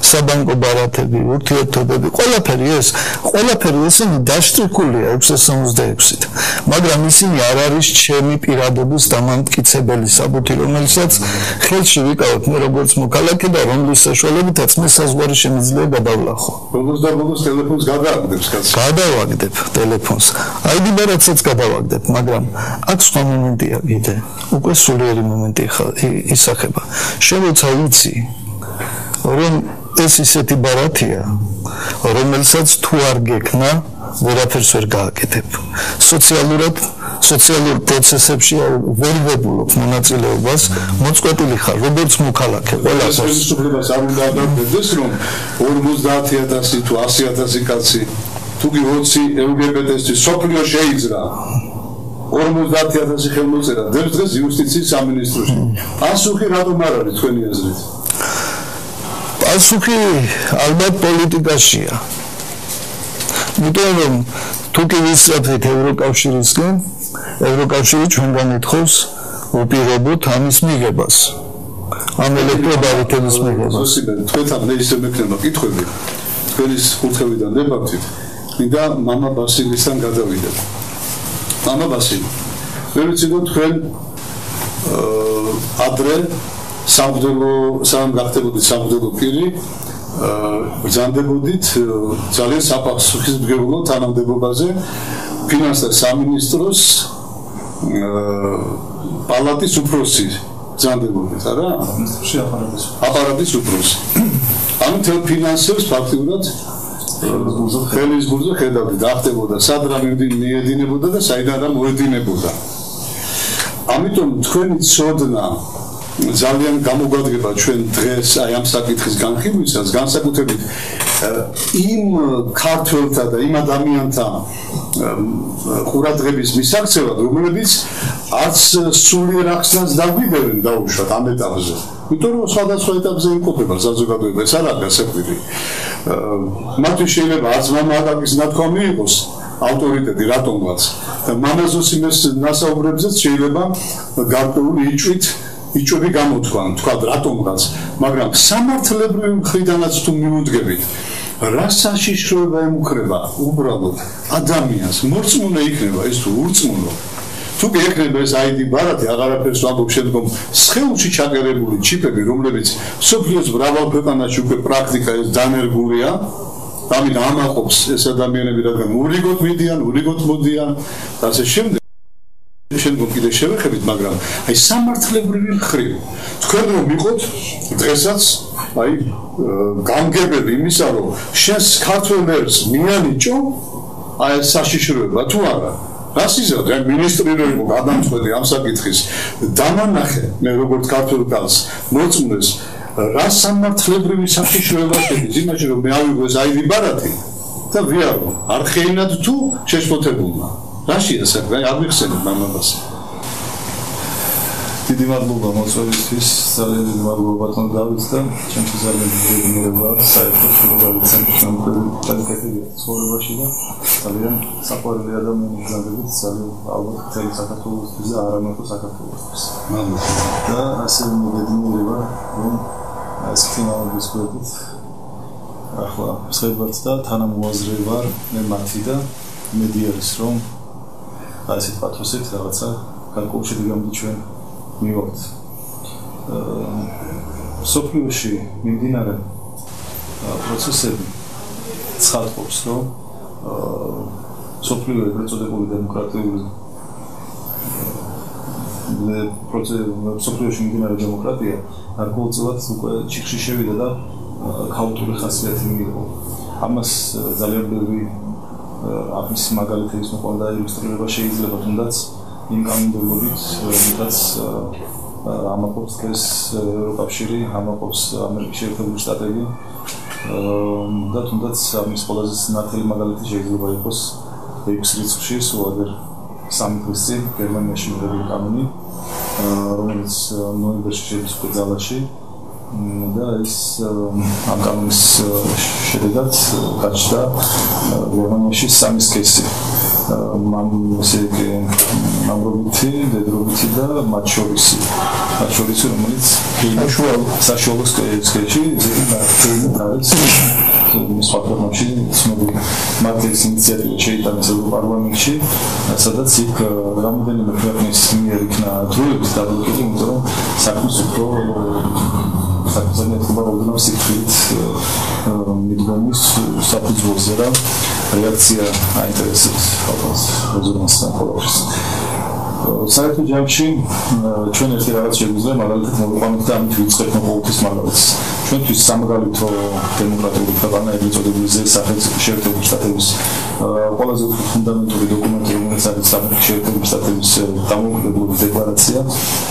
S3: საბანკო ბარათები, ურთიერთობები, ყველაფერი ეს, ყველაფერი ესენი დაშტრიქულია 666-ით. მაგრამ ისინი არ არის ჩემი პირადობის დამამტკიცებელი საბუთი, რომელსაც ხელში ვიკავებ მე როგორც მოქალაქე და რომლის საშუალებითაც მე საზღვარი შემიძლია გადავლახო.
S1: როგორც და როგორც ტელეფონს გადააგდებს კაცი.
S3: გადავაგდებ ტელეფონს. აიდი ბარათსაც გადავაგდებ, მაგრამ აქ სხვა მომენტია კიდე. უკვე სულიერი მომენტი ისახება. შემოცა ვიცი რომ ეს ისეთი ბარათია, რომელსაც თუ არ გეკნა, ვერაფერს ვერ გააკეთებ. სოციალურად სოციალურ პროცესებში ვერ ვებულობ მონაწილეობას, მოწყვეტილი ხარ, როგორც მოქალაქე, ყველას.
S1: ეს სულებას არ უნდა დაგდეს, რომ 50000 თუ 100000 კაცი თუ კი 20 LGBT-ს სოფლიო შეიძრა. 50000 ხელმოწერა დღეს იუსტიციის სამინისტროში. პასუხი რატომ არ არის თქვენი აზრით?
S3: პასუხი ალბათ პოლიტიკაშია. იმიტომ რომ თუ კი ვისწრაფეთ ევროკავშირისგან, ევროკავშირი ჩვენგან ეთხოვს უპირობოდ ამის მიღებას. ამ ელექტროდავითების მიღებას.
S1: თქვენთან მე ისე მექნება კითხვები. თქვენის ხუთევიდან დებავთ. მინდა мама ბასილისთან გადავიდე. мама ბასილი. მე ვიცი რომ თქვენ აა ადრე სამგდელო სამ გახდებოდით სამგდელო პირი ბრძანდებოდით ძალიან საფასურისმგებლო თანამდებობაზე. ფინანსთა სამინისტროს პალატის უფროსი ბრძანდებოდით არა? აპარატის აპარატის უფროსი. ანუ თელ ფინანსებს ფაქტიურად ხელის გულზე ხედავდი დახდებოდა სად რა მიედინებოდა და საიდან რა მოედინებოდა. ამიტომ თქვენი ცოდნა ძალიან გამოგვადგება ჩვენ დღეს აი ამ საკითხის განხილვისას განსაკუთრებით იმ ქართველთა და იმ ადამიანთა ყურადღების მისაქცევად რომლებიც არც სულიერ ახსნას დაგვიდებენ დაუშვათ ამ ეტაპზე. იმიტომ რომ სხვადასხვა ეტაპზე იმყოფება საზოგადოება ეს არა გასაკვირი. მათთვის შეიძლება არც მამა აკაკის ნათქვამი იყოს ავტორიტეტი რატომღაც. და მამაზოსიმეს ნასაუბრებზეც შეიძლება გარკვეული იჭვით იჭვები გამოთქვან, თქვა რატომღაც, მაგრამ სამართლებრივი მხრიდანაც თუ მიუდგებით, რა საშიშროება ემუქრება უბრალოდ ადამიანს, მორწმუნე იქნება ეს თუ ურწმუნო. თუ გექნება ეს ID ბარათი, აღარაფერს ვამბობ შემდგომ, სხეულში ჩაგერებული ჩიპები, რომლებიც სოფლიოს მრავალ ქვეყანაში უკვე პრაქტიკა ეს დანერგულია, ამიტომ ამაყობს ეს ადამიანები, რადგან ურიგოთ მიდიან, ურიგოთ მოდიან და ასე შემდეგ. შემდგომ კიდე შევეხებით, მაგრამ აი სამართლებრივი მხრივ თქვენ რომ მიყოთ დღესაც აი გამგებელი იმისა რომ შენს ქართველებს მიანიჭო აი საშიშროება თუ არა? რასიზმი და მინისტრი რო იყო გადამწყვეტი ამ საკითხის. დამანახე მე როგორც ქართულ კალს მოწმდეს რა სამართლებრივი საშიშროება შედის? იმაში რომ მე ავიღო ეს აიდი ბარათი და ვიარო არხეინად თუ შეშფოთებულმა რაშია საქმე არ მიხსენებ მამაბას
S4: დიდი მადლობა მოწვევისთვის. ძალიან დიდი მადლობა ბატონ დავით და ჩემთვის ძალიან დიდი მიღება საერთოდ შეგავით სამშობლო პანკეტი ცხოვრებაში და ძალიან საყვარელი ადამიანი გზადებით ძალიან ალბათ მთელი საქართველოსთვის და არა მარტო საქართველოსთვის. მადლობა. და ასე დიდი მიღება რომ ეს ფინალის გვერდით ახლა შეგვართ და თანამოაზრე ვარ მე მათი და მედიარის რომ ასე პათოსით რაღაცა განკუთვნილი გამდი ჩვენ აა სოფლიოში მიმდინარე პროცესები ცხადყოფს, რომ სოფლიო ეგრეთ წოდებული დემოკრატიული პროცესი სოფლიოში მიმდინარე დემოკრატია გარკვეულწილად უკვე ჩიხში შევიდა და ქაოტური ხასიათი მიიღო. ამას ძალიან ბევრი ამის მაგალითების მოყვა ილუსტრირება შეიძლება თუნდაც იმ კანონმდებლობით, რომელსაც ამაყობს ეს ევროკავშირი, ამაყობს ამერიკის შეერთებული შტატები და თუნდაც ამის ყველაზე ნათელი მაგალითი შეიძლება იყოს ექვს რიცხვში, სულადერ სამი დღის წინ გერმანიაში მიღებული კანონი, რომელიც ნოემბერში შეიწყო ძალაში და ეს ამ კანონის შედეგად გაჩნდა გერმანიაში სამი სქესი. მამ ესე იგი მამრობითი, დედრობითი და მათ შორის მათ შორის რომელიც საშუალო მარტივი არის ის ფაქტორში ცნობილი მარკეტინგ ინიციატივა შეიტანა ევროპულ პარლამენტში სადაც იქ რამოდენიმე ქვეყნის მიერ იქნა დროებით დაბლოკირებული იმიტომ რომ საქმის უფრო საქმე მოგვიყვება სიკრით მიდგომის საფუძველზე რა რეაქცია აინტერესებს ალბათ რეზონანსთან ყოველთვის საერთო ჯამში ჩვენ ერთი რაღაც შეგვიძლია მაგალითად მოყვანოთ და ამით ვიწყებთ ყოველთვის მაგალითს. ჩვენთვის სამაგალითო დემოკრატიული ქვეყანა ეგრეთ წოდებული ზე სახელმწიფო შეერთებული შტატების ყველაზე ფუნდამენტური დოკუმენტი შეერთებული შტატების დამოუკიდებლობის დეკლარაცია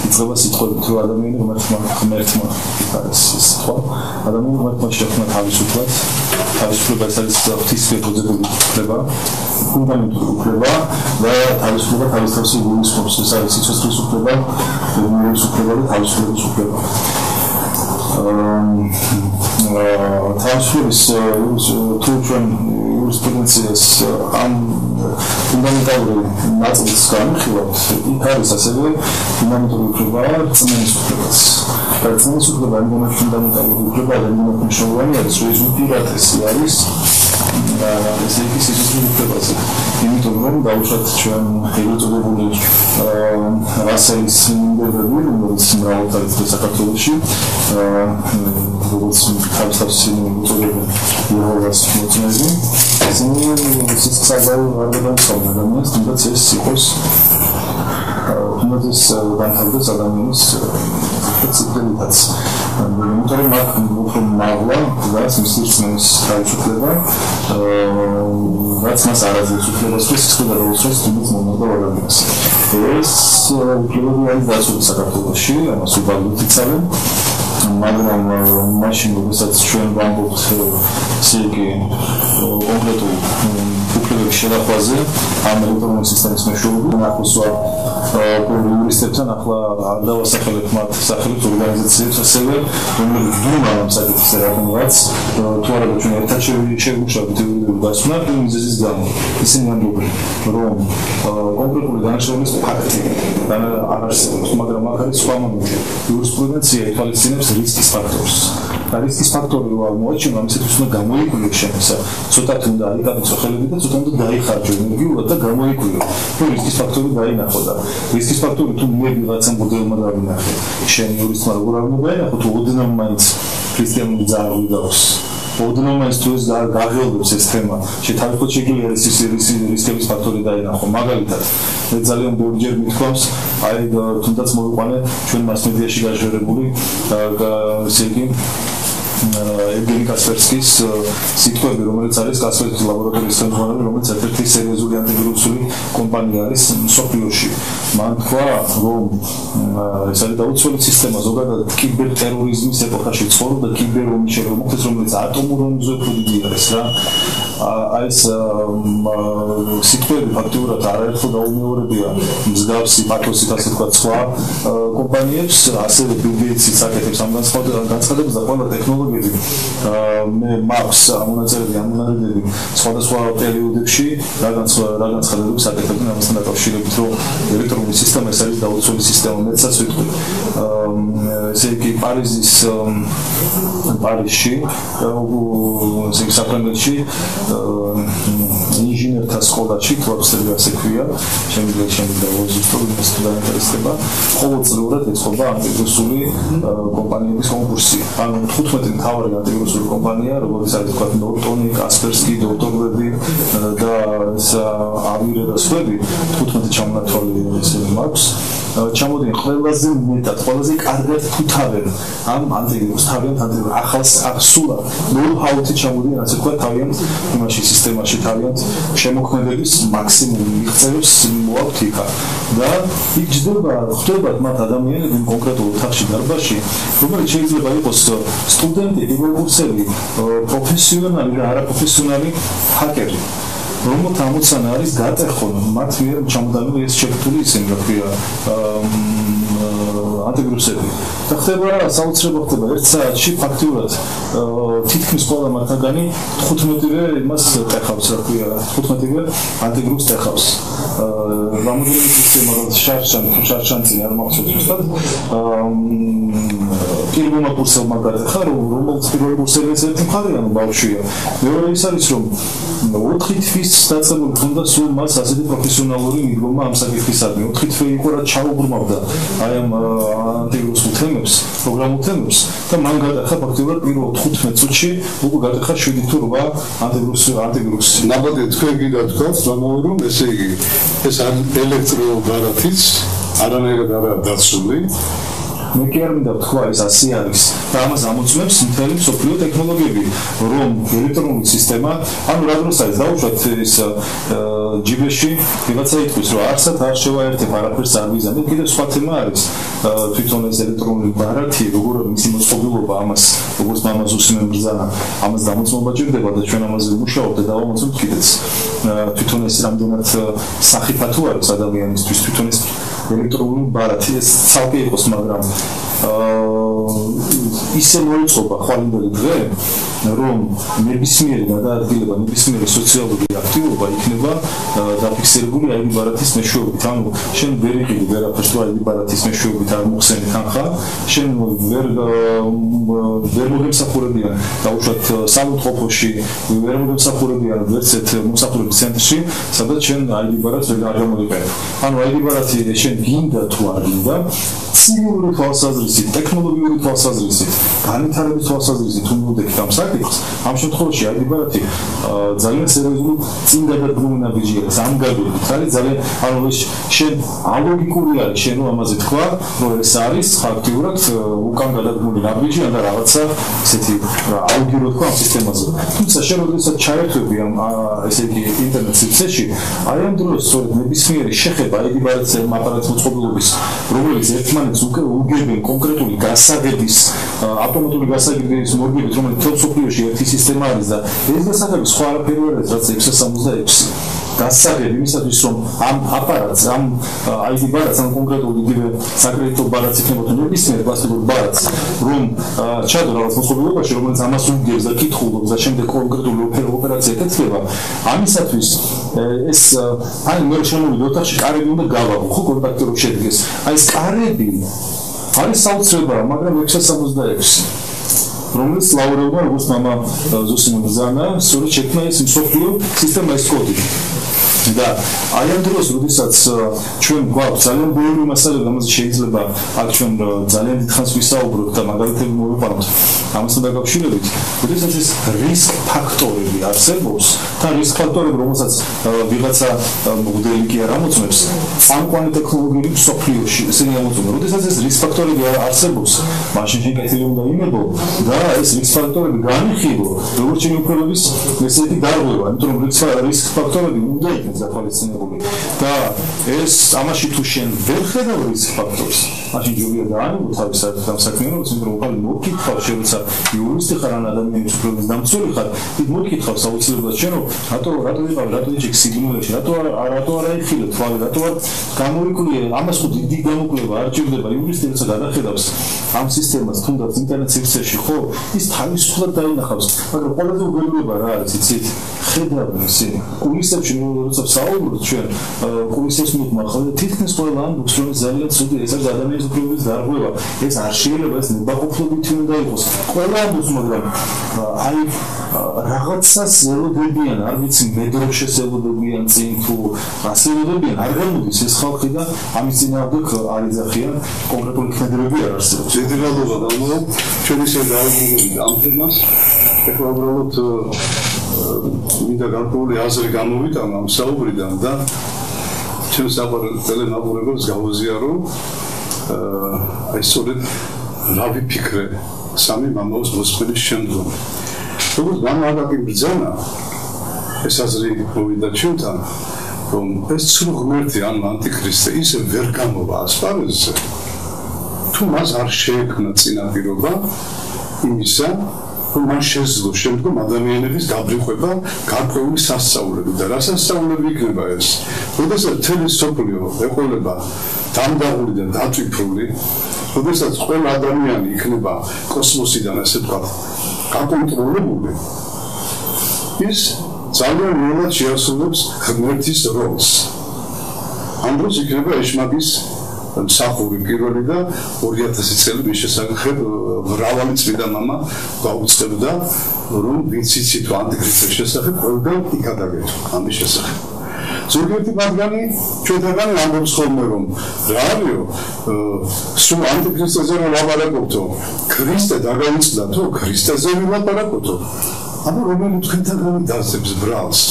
S4: იწყება სიტყვებით რომ ადამიანი ღმერთმა ღმერთმა არის სიტყვა ადამიანი ღმერთმა შექმნა თავისუფლად. თავისუფლება ეს არის ღვთის მოძებნული უფლება. ფუნდამენტური უფლება და თავისუფლება თავის თავს გულისხმობს ეს არის სიცოცხლის უფლება გულისხმობს უფლება და თავისუფლების უფლება. აა თავისუფლების თუ ჩვენ იურისპრუდენციას ამ ფუნდამენტალური ნაწილს განვიხილავთ იქ არის ასევე ფუნდამენტური უფლება წმენის უფლებაც. და წმენის უფლება ამ ფუნდამენტალური უფლება ადამიანის მნიშვნელოვანი არის რომ ის უპირატესი არის ესე იგი სიცოცხლის უფლებაზე. იმიტომ რომ დაუშვათ ჩვენ ეგრეთწოდებული რასელის სიმბოლები, რომელიც მრავალ არის საქართველოში, როგორც თავისთავად სიმბოლები იეჰოვას მოწმეები, ისინი სიცოცხლე არ გადაწყობენ ადამიანს, თუმცა ეს იყოს თუნდაც განთავდეს ადამიანის სიცოცხლესაც. იმიტომ რომ მათ უფრო მაღლა რაც მისი სიცოცხლის თავისუფლება, რაც მას არაძლევს უფლებას სიცოცხლე დაუშვეს თუნდაც მომავალ ადამიანს. ეს უფლებები არის დაცული საქართველოში, ამას უბალოდ იცავენ. მაგრამ მაშინ როდესაც ჩვენ ვამბობთ ისე იგი კონკრეტულ შედახვაზე ამ ელექტრონული სისტემის მეშვეობით ახლოს ვარ იურისტებთან ახლა არ დავასახელებ მათ სახელით ორგანიზაციებს ასევე რომლებიც დუმა ამ საკითხს რადგანაც თუ არა ჩვენ ერთად შევიმუშავებთ იურიდიული გასვლა მიზეზის გამო. ისინი ამბობენ რომ კონკრეტული განაჩენის ფაქტი არ არსებობს მაგრამ აქ არის სხვა მომენტი იურისპრუდენცია ითვალისწინებს რისკის ფაქტორს რისკის ფაქტორი რო აღმოაჩინო ამისათვის უნდა გამოიკვლიო შემოსა ცოტა თუნდა აიგავო ხელები და ცოტა უნდა დაიხარჯო ენერგიულად და გამოიკვლიო. რომ რისკის ფაქტორი დაინახო და რისკის ფაქტორი თუ მე ვიღაცა მოდელმა დავინახე შენ იურისტმა როგორ არ უნდა დაინახო თუ ოდნავ მაინც ქრისტიანული ძალა ვიდაოს ოდნავ ეს თუ ეს გაღელვებს ეს თემა. შეთავაზოთ შეიძლება ეს ის რისკების ფაქტორი დაინახო. მაგალითად მე ძალიან ბევრჯერ მithქვამს აი თუნდაც მოვიყვანე ჩვენ მას მედიაში გაჟღერებული ესე იგი ევგენი კასპერსკის სიტყვები, რომელიც არის კასპერსკის ლაბორატორიის ხელმძღვანელი, რომელიც ერთ-ერთი სერიოზული ანტივირუსული კომპანია არის სოფიოში. მან თქვა, რომ ეს არის დაუცველი სისტემა, ზოგადად კიბერტერორიზმის ეპოქაში ცხოვრობდა კიბერომის შემოქმეdes, რომელიც ატომურ ომზე ფუძი არის რა. აი ეს სიტყვები ფაქტიურად არაერთხელ დაუმეორებია მსგავსი პათოსით ასე თქვა სხვა კომპანიებს, ასევე ბილ გეიტსიც აკეთებს ამ განცხადებას და ყველა ტექნოლოგია ტექნოლოგიები მე მაქვს მონაწილეები ამონარიდები სხვადასხვა პერიოდებში რაგან რაგან ცხადებს აკეთებდნენ ამასთან დაკავშირებით რომ ელექტრონული სისტემა ეს არის დაუცველი სისტემა მეცაც ვიტყვი. ესე იგი პარიზის პარიზში ესე იგი საფრანგეთში ინჟინერთა სკოლაში კლასები ასე ქვია შემიძლია შემიძლია ვოზუსტობ იმას დაინტერესდება ყოველწლიურად ეცხობა ანტივირუსული კომპანიების კონკურსი. ანუ 15 მთავარი ანტივირუსული კომპანია როგორც არის თქვა ნორტონი, კასპერსკი, დოქტორები და ეს ავირე და სხვები 15 ჩამონათვალი ისინი მაქვს ჩამოდი ყველაზე მეტად ყველაზე კარგად თუთავენ ამ ანტივირუს თავიანთ ანტივირუს ახალს ახსულა ნოუ-ჰაუთი ჩამოდი ასე თქვა თავიანთ იმაში სისტემაში თავიანთ შემოქმედების მაქსიმუმ მიღწევებს მოაქვთ იქა და იქ ჯდება ხდება მათ ადამიანები კონკრეტულ ოთახში დარბაში რომელიც შეიძლება იყოს სტუდენტი, დიპლომატები, პროფესიონალი და არაპროფესიონალი ჰაკერი რომელთა ამოცანა არის გატეხონ მათ მიერ ჩამოდანილი ეს შეფთული ისინი რა ქვია ანტიგრუსები და ხდება საოცრება ხდება ერთ საათში ფაქტიურად თითქმის ყველა მათგანი 15-ვე იმას ტეხავს რა ქვია 15-ვე ანტიგრუს ტეხავს. რამოდენიმე სისტემა რომ შარშან შარშანცი არ მახსოვს უბრალოდ პირველმა კურსელმა გადახა რომ რომელიც პირველ კურსელი ეს ერთი მხარეა ნუ ბავშვია. მეორე ის არის რომ 4 თვის დაწყებული ქონდა სულ მას ასეთი პროფესიონალური მიდგომა ამ საკითხისადმი. 4 თვე იყო რა ჩაუბრმავდა. აი ამ ანტივირუსულ თემებს პროგრამულ თემებს და მან გადახა ფაქტობრივად პირველ 15 წუთში უკვე გადახა 7 თუ 8 ანტივირუსი ანტივირუსი
S1: ნაბადე თქვენ კიდე თქვათ რომ ესე იგი ეს ელექტროგარათიც არანაირად არ დაცული
S4: მე კი არ მინდა თქვა ეს ასე არის და ამას ამოწმებს მთელი სოფლიო ტექნოლოგიები რომ ელექტრონული სისტემა ანუ რა დროს არის დაუშვათ ეს ჯიბეში ვიღაცა იტყვის რომ არსად არ შევაერთებ არაფერს არ ვიზამ კიდე სხვა თემა არის თვითონ ეს ელექტრონული ბარათი როგორ მისი მოწყობილობა ამას როგორც მამას უსმენ ბრძანა ამას დამოწმობა ჭირდება და ჩვენ ამაზე ვმუშაობთ და დავამოწმოთ კიდეც. თვითონ ეს რამდენად სახიფათო არის ადამიანისთვის თვითონ ეს ელექტრონული ბარათი ეს ცალკე იყოს მაგრამ ისე მოიწყობა ხვალინდელი დღე რომ ნებისმიერი გადაადგილება ნებისმიერი სოციალური აქტივობა იქნება დაფიქსირებული აი ბარათის მეშვეობით. ანუ შენ ვერ იყიდი ვერაფერს თუ აი ბარათის მეშვეობით არ მოხსენი თანხა შენ ვერ ვერ მოგემსახურებიან დაუშვათ სამოთყოფოში ვერ მოგემსახურებიან ვერცეთ მოსახურების ცენტრში სადაც შენ აი ბარათს ვერ არ გამოიყენებ. ანუ აი ბარათი შენ გინდა თუ არ გინდა ცივიური თვალსაზრისით ტექნოლოგიური თვალსაზრისით განვითარების თვალსაზრისით უნდა დეკით ამ საკითხს ამ შემთხვევაში აიდიბარათი ძალიან სერიოზული წინდადადგმული ნაბიჯია ზამგადობით არის ძალიან ანუ შენ ალოგიკური არის შენ რომ ამაზე თქვა რომ ეს არის ფაქტიურად უკან გადადგმული ნაბიჯი ან რაღაცა ესეთი აუდიო თქვა ამ სისტემაზე. თუმცა შენ როდესაც ჩაერთვები ამ ესე იგი ინტერნეტ სივრცეში აი ამ დროს სწორედ ნებისმიერი შეხება აიდიბარათს აპარატის მოწყობილობის რომელიც ერთმანეთს უკვე უგებენ კონკრეტული გასაგების ავტომატური გასაგების მორგებით რომელიც თელ სოფლიოში ერთი სისტემა არის და ეს გასაგები სხვა არაფერი არ არის რაც 666 გასაგები იმისათვის რომ ამ აპარატს ამ აიდი ბარათს ამ კონკრეტული იგივე საკრედიტო ბარათს იქნებოდა ნებისმიერ კლასიკურ ბარათს რომ ჩადო რაღაც მოსყობილობაში რომელიც ამას უგებს და კითხულობს და შემდეგ კონკრეტული ოპერაცია ეკეთება ამისათვის ეს აი მე შემოვიდე ოთახში კარები უნდა გავაღო ხო კონტაქტი რო შედგეს. აი ეს კარები არის საოცრება მაგრამ 666 რომელიც ლაურეულმა როგორც მამა ზუსიმ ზანა სწორედ შექმნა ეს მსოფლიო სისტემა ეს კოდი. და აი ამ დროს როდესაც ჩვენ გვაქვს ძალიან ბევრი მასალა რამაც შეიძლება აქ ჩვენ ძალიან დიდხანს ვისაუბროთ და მაგალითები მოვიყვანოთ ამასთან დაკავშირებით, როდესაც ეს რისკ ფაქტორები არსებობს, თან რისკ ფაქტორები, რომელსაც ვიღაცა მოდელი კი არ ამოწმებს, სამკვანი ტექნოლოგიური სოფლიოში ესენი ამოწმება. როდესაც ეს რისკ ფაქტორები არსებობს, მაშინ შეკეთილი უნდა იმედო და ეს რისკ ფაქტორები განიხილო, როგორც ჩემი უფლებების ესეთი დარღვევა, იმიტომ რომ რისკ ფაქტორები უნდა იქნეს დათვალისწინებული და ეს ამაში თუ შენ ვერ ხედავ რისკ ფაქტორს, მაშინ ჯობია დაანებო თავის სამსაქმიანობას, იმიტომ რომ ხალხი მოკითხავს, შეუცა იურისტი ხარ ან ადამიანის უფლების დამცველი ხარ, იქ მოკითხავს აუცილებლად შენ რომ რატო რატო იყავ, რატო იჭი სიგნალებში, რატო რატო არ აიხილე თვალი, რატო არ გამოიკვლიე, ამას ხო დიდი გამოკლება არ ჭირდება, იურისტი როცა გადახედავს ამ სისტემას თუნდაც ინტერნეტ სივრცეში, ხო, ის თავისუფლად დაინახავს, მაგრამ ყველაზე უგებდება რა იცით? ხედავენ ისინი. კულისებში როცა საუბრობთ ჩვენ, კულისებს მოგმახავ და თითქმის ყველა ამბობს რომ ძალიან ცუდი ეს არის ადამიანის უფლების დარღვევა. ეს არ შეიძლება ეს ნებაყოფლობითი უნდა იყოს. ყველა ამბობს, მაგრამ აი რაღაცას ელოდებიან, არ ვიცი, მედროშეს ელოდებიან წინ თუ ასე ელოდებიან, არ გამოდის ეს ხალხი და ამის წინააღმდეგ არ იძახიან კონკრეტული ქმედებები არ არსებობს.
S1: და მო ჩვენ ისე დაუბრუნდებით ამ თემას. ეხლა უბრალოდ მინდა გარკვეული აზრი გამოვიტანო ამ საუბრიდან და ჩვენ საყვარელ ტელემაყურებელს გავუზიარო აი სწორედ რა ვიფიქრე სამი მამაოს მოსყედის შემდგომ. როგორც გამოვაკი ბრძანა ეს აზრი მოვიდა ჩვენთან რომ ეს ცრუ ღმერთი ან ანტიქრისტე ისე ვერ გამოვა ასპარეზზე თუ მას არ შეექმნა წინაპირობა იმისა რომ მან შეძლო შემდგომ ადამიანების გაბრიყვება გარკვეული სასწაულები და რა სასწაულები იქნება ეს? როდესაც თემის სოფლიო ეყოლება დამდაღული და დაწიფრული, როდესაც ყველა ადამიანი იქნება კოსმოსიდან ასე თქვა გაკონტროლებული, ის ძალიან მეტად შეასრულებს ღმერთის როლს. ამ დროს იქნება ეშმაკის მსახური პირველი და 2000 წელი მის შესახებ მრავალი წმინდა მამა გაუწყებდა რომ ვინც იცით ანტიქრისტეს შესახებ ყველგან იქადაგეთ ამის შესახებ. ზოგიერთი მათგანი ჩვენთანან ამბობს ხოლმე რომ რა არისო სულ ანტიქრისტეზე რომ ლაპარაკობთო ქრისტე დაგაუწყდა თუ ქრისტეზე ვილაპარაკობთო აბა რომელი თქვენთანან დასებს ბრალს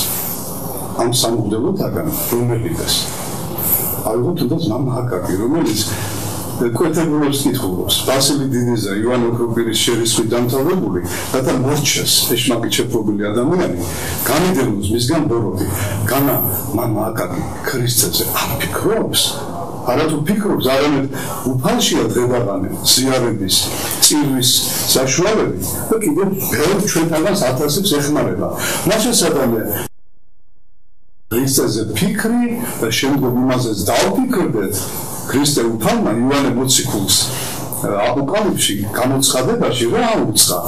S1: ამ სამგდელოთაგან რომელიღეს აიღო თუნდაც მამაკაკი რომელიც კვეთებულებს კითხულობს ვასილი დინიზა ივანო კრუპირის შერისხმით დამთავრებული და მორჩეს ეშმაკი ჩეფობილი ადამიანი გამიდენოს მისგან ბოროტი. განა მამაკაკი ქრისტეზე აფიქრობს არათუ ფიქრობს არამედ უფალშია დღევანდელი ზიარების წირვის საშუალებით და კიდევ ბევრ ჩვენთანაც ათასებს ეხმარება. შესაძლოა ქრისტეზე ფიქრი და შემდგომ იმაზეც დავფიქრდეთ ქრისტე უფალმა იოანე მოციქულს აპოკალიფში გამოცხადებაში რა უცხა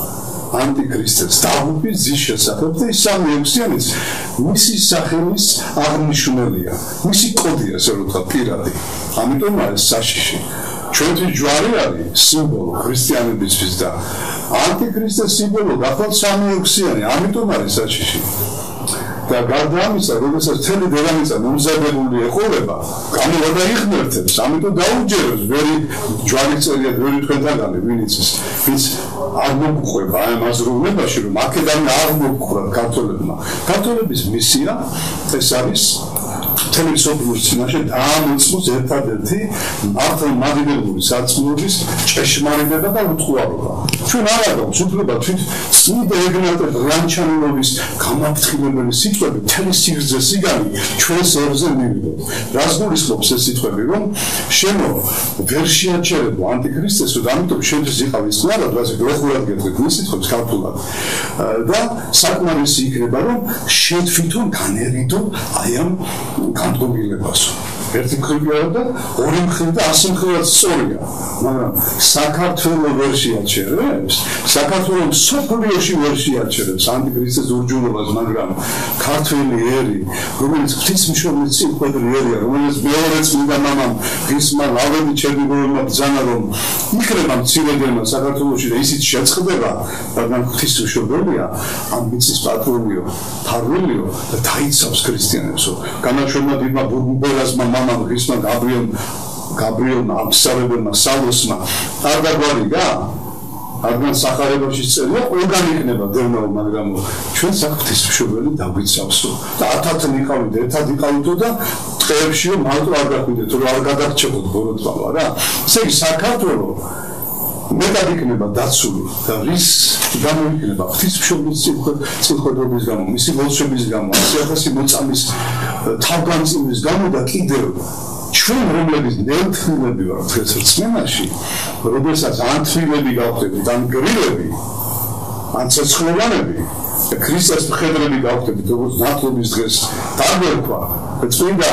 S1: ანტიქრისტეს დაღუპვის ძის შესახებ და ის სამი ექვსიანიც. მისი სახელის აღნიშნულია. მისი კოდია ასე რომ თქვა პირადი. ამიტომ არის საშიში. ჩვენი ჯვარი არის სიმბოლო ქრისტიანებისთვის და ანტიქრისტეს სიმბოლო გახლავთ სამი ექვსიანი. ამიტომ არის საშიში და გარდა ამისა, როდესაც თემი დედამიწა მომზადებული ეყოლება, გამოვა და იხმერთებს, ამიტომ დაუჯერებს ვერი ჯვარიწერია ვერი თქვენთანგანი ვინიცის, ვინც არ მოგყვება ამ აზროვნებაში, რომ აქედან არ მოგყვება ქართველებმა. ქართველების მისია ეს არის თემისოფლუს წინაშე დაამოწმოს ერთადერთი მართალ მაგიდებული საწმუნების ჭეშმარიტება და უთხოვარობა. ჩვენ არ აქვს უფლება თვით წმინდა ეგნატე რანჩანინოვის გამაფრთხილებელი სიტყვები თემის სიგრძე სიგანი ჩვენს ერზე მივიდოთ. რას გულისხმობს ეს სიტყვები, რომ შენო ვერ შეაჩერებო ანტიქრისტეს, და ამიტომ შენთვის იყავი სწორად, რაზე გროხულად გეტყვით მის სიტყვებს ქართულად. და საკმარისი იქნება, რომ შენ თვითონ განერიდო აი ამ განდგომილებას. ერთი მხრივია და ორი მხრივ და ასე მხრივად სწორია. მაგრამ საქართველოს ვერსია ჩერებს, საქართველოს სოფლიოში ვერსია ჩერებს ანტიქრისტეს ურჯულობას, მაგრამ ქართველი ერი, რომელიც ღვთისმშობლის წინყვედრი ერია, რომელიც მეორე წმინდა მამამ ღისმა ლავები ჩერნიგოვმა ბძანა რომ იქნება მცირედენა საქართველოსში და ისიც შეწყდება, მაგრამ ღვთისმშობელია ამ მიწის პატრონიო, თარველიო და დაიცავს ქრისტიანებსო. განაჩვენა დიდმა ბურბულასმა მამამ ღისმა გაბრიელ გაბრიელმა აბსარებელმა სალოსმა. არ დაგვარიგა რადგან სახარებაში წერია ყველგან იქნება დევნო მაგრამ ჩვენ საფრთხის მშობელი დაგვიცავსო. და ათათ ნიყავით ერთად იყავითო და ტყეებშიო მალტო არ გაგვიდეთ რომ არ გადარჩებოდ ბოროტბალა რა. ესე იგი საქართველოს მეტად იქნება დაცული და რის გამოიქნება ღვთისმშობლის ციხოდრობის გამო, მისი მოწვევის გამო, ასიათასი მოწამის თავგანწირვის გამო და კიდევ ჩვენ რომლებიც ნელთმილები ვართ ეს რწმენაში, როდესაც ანთმილები გავხდებით, ან გრილები, ან ცოცხლოვანები, ქრისტეს მხედრები გავხდებით, როგორც ნათლობის დღეს დაგვერქვა, წმინდა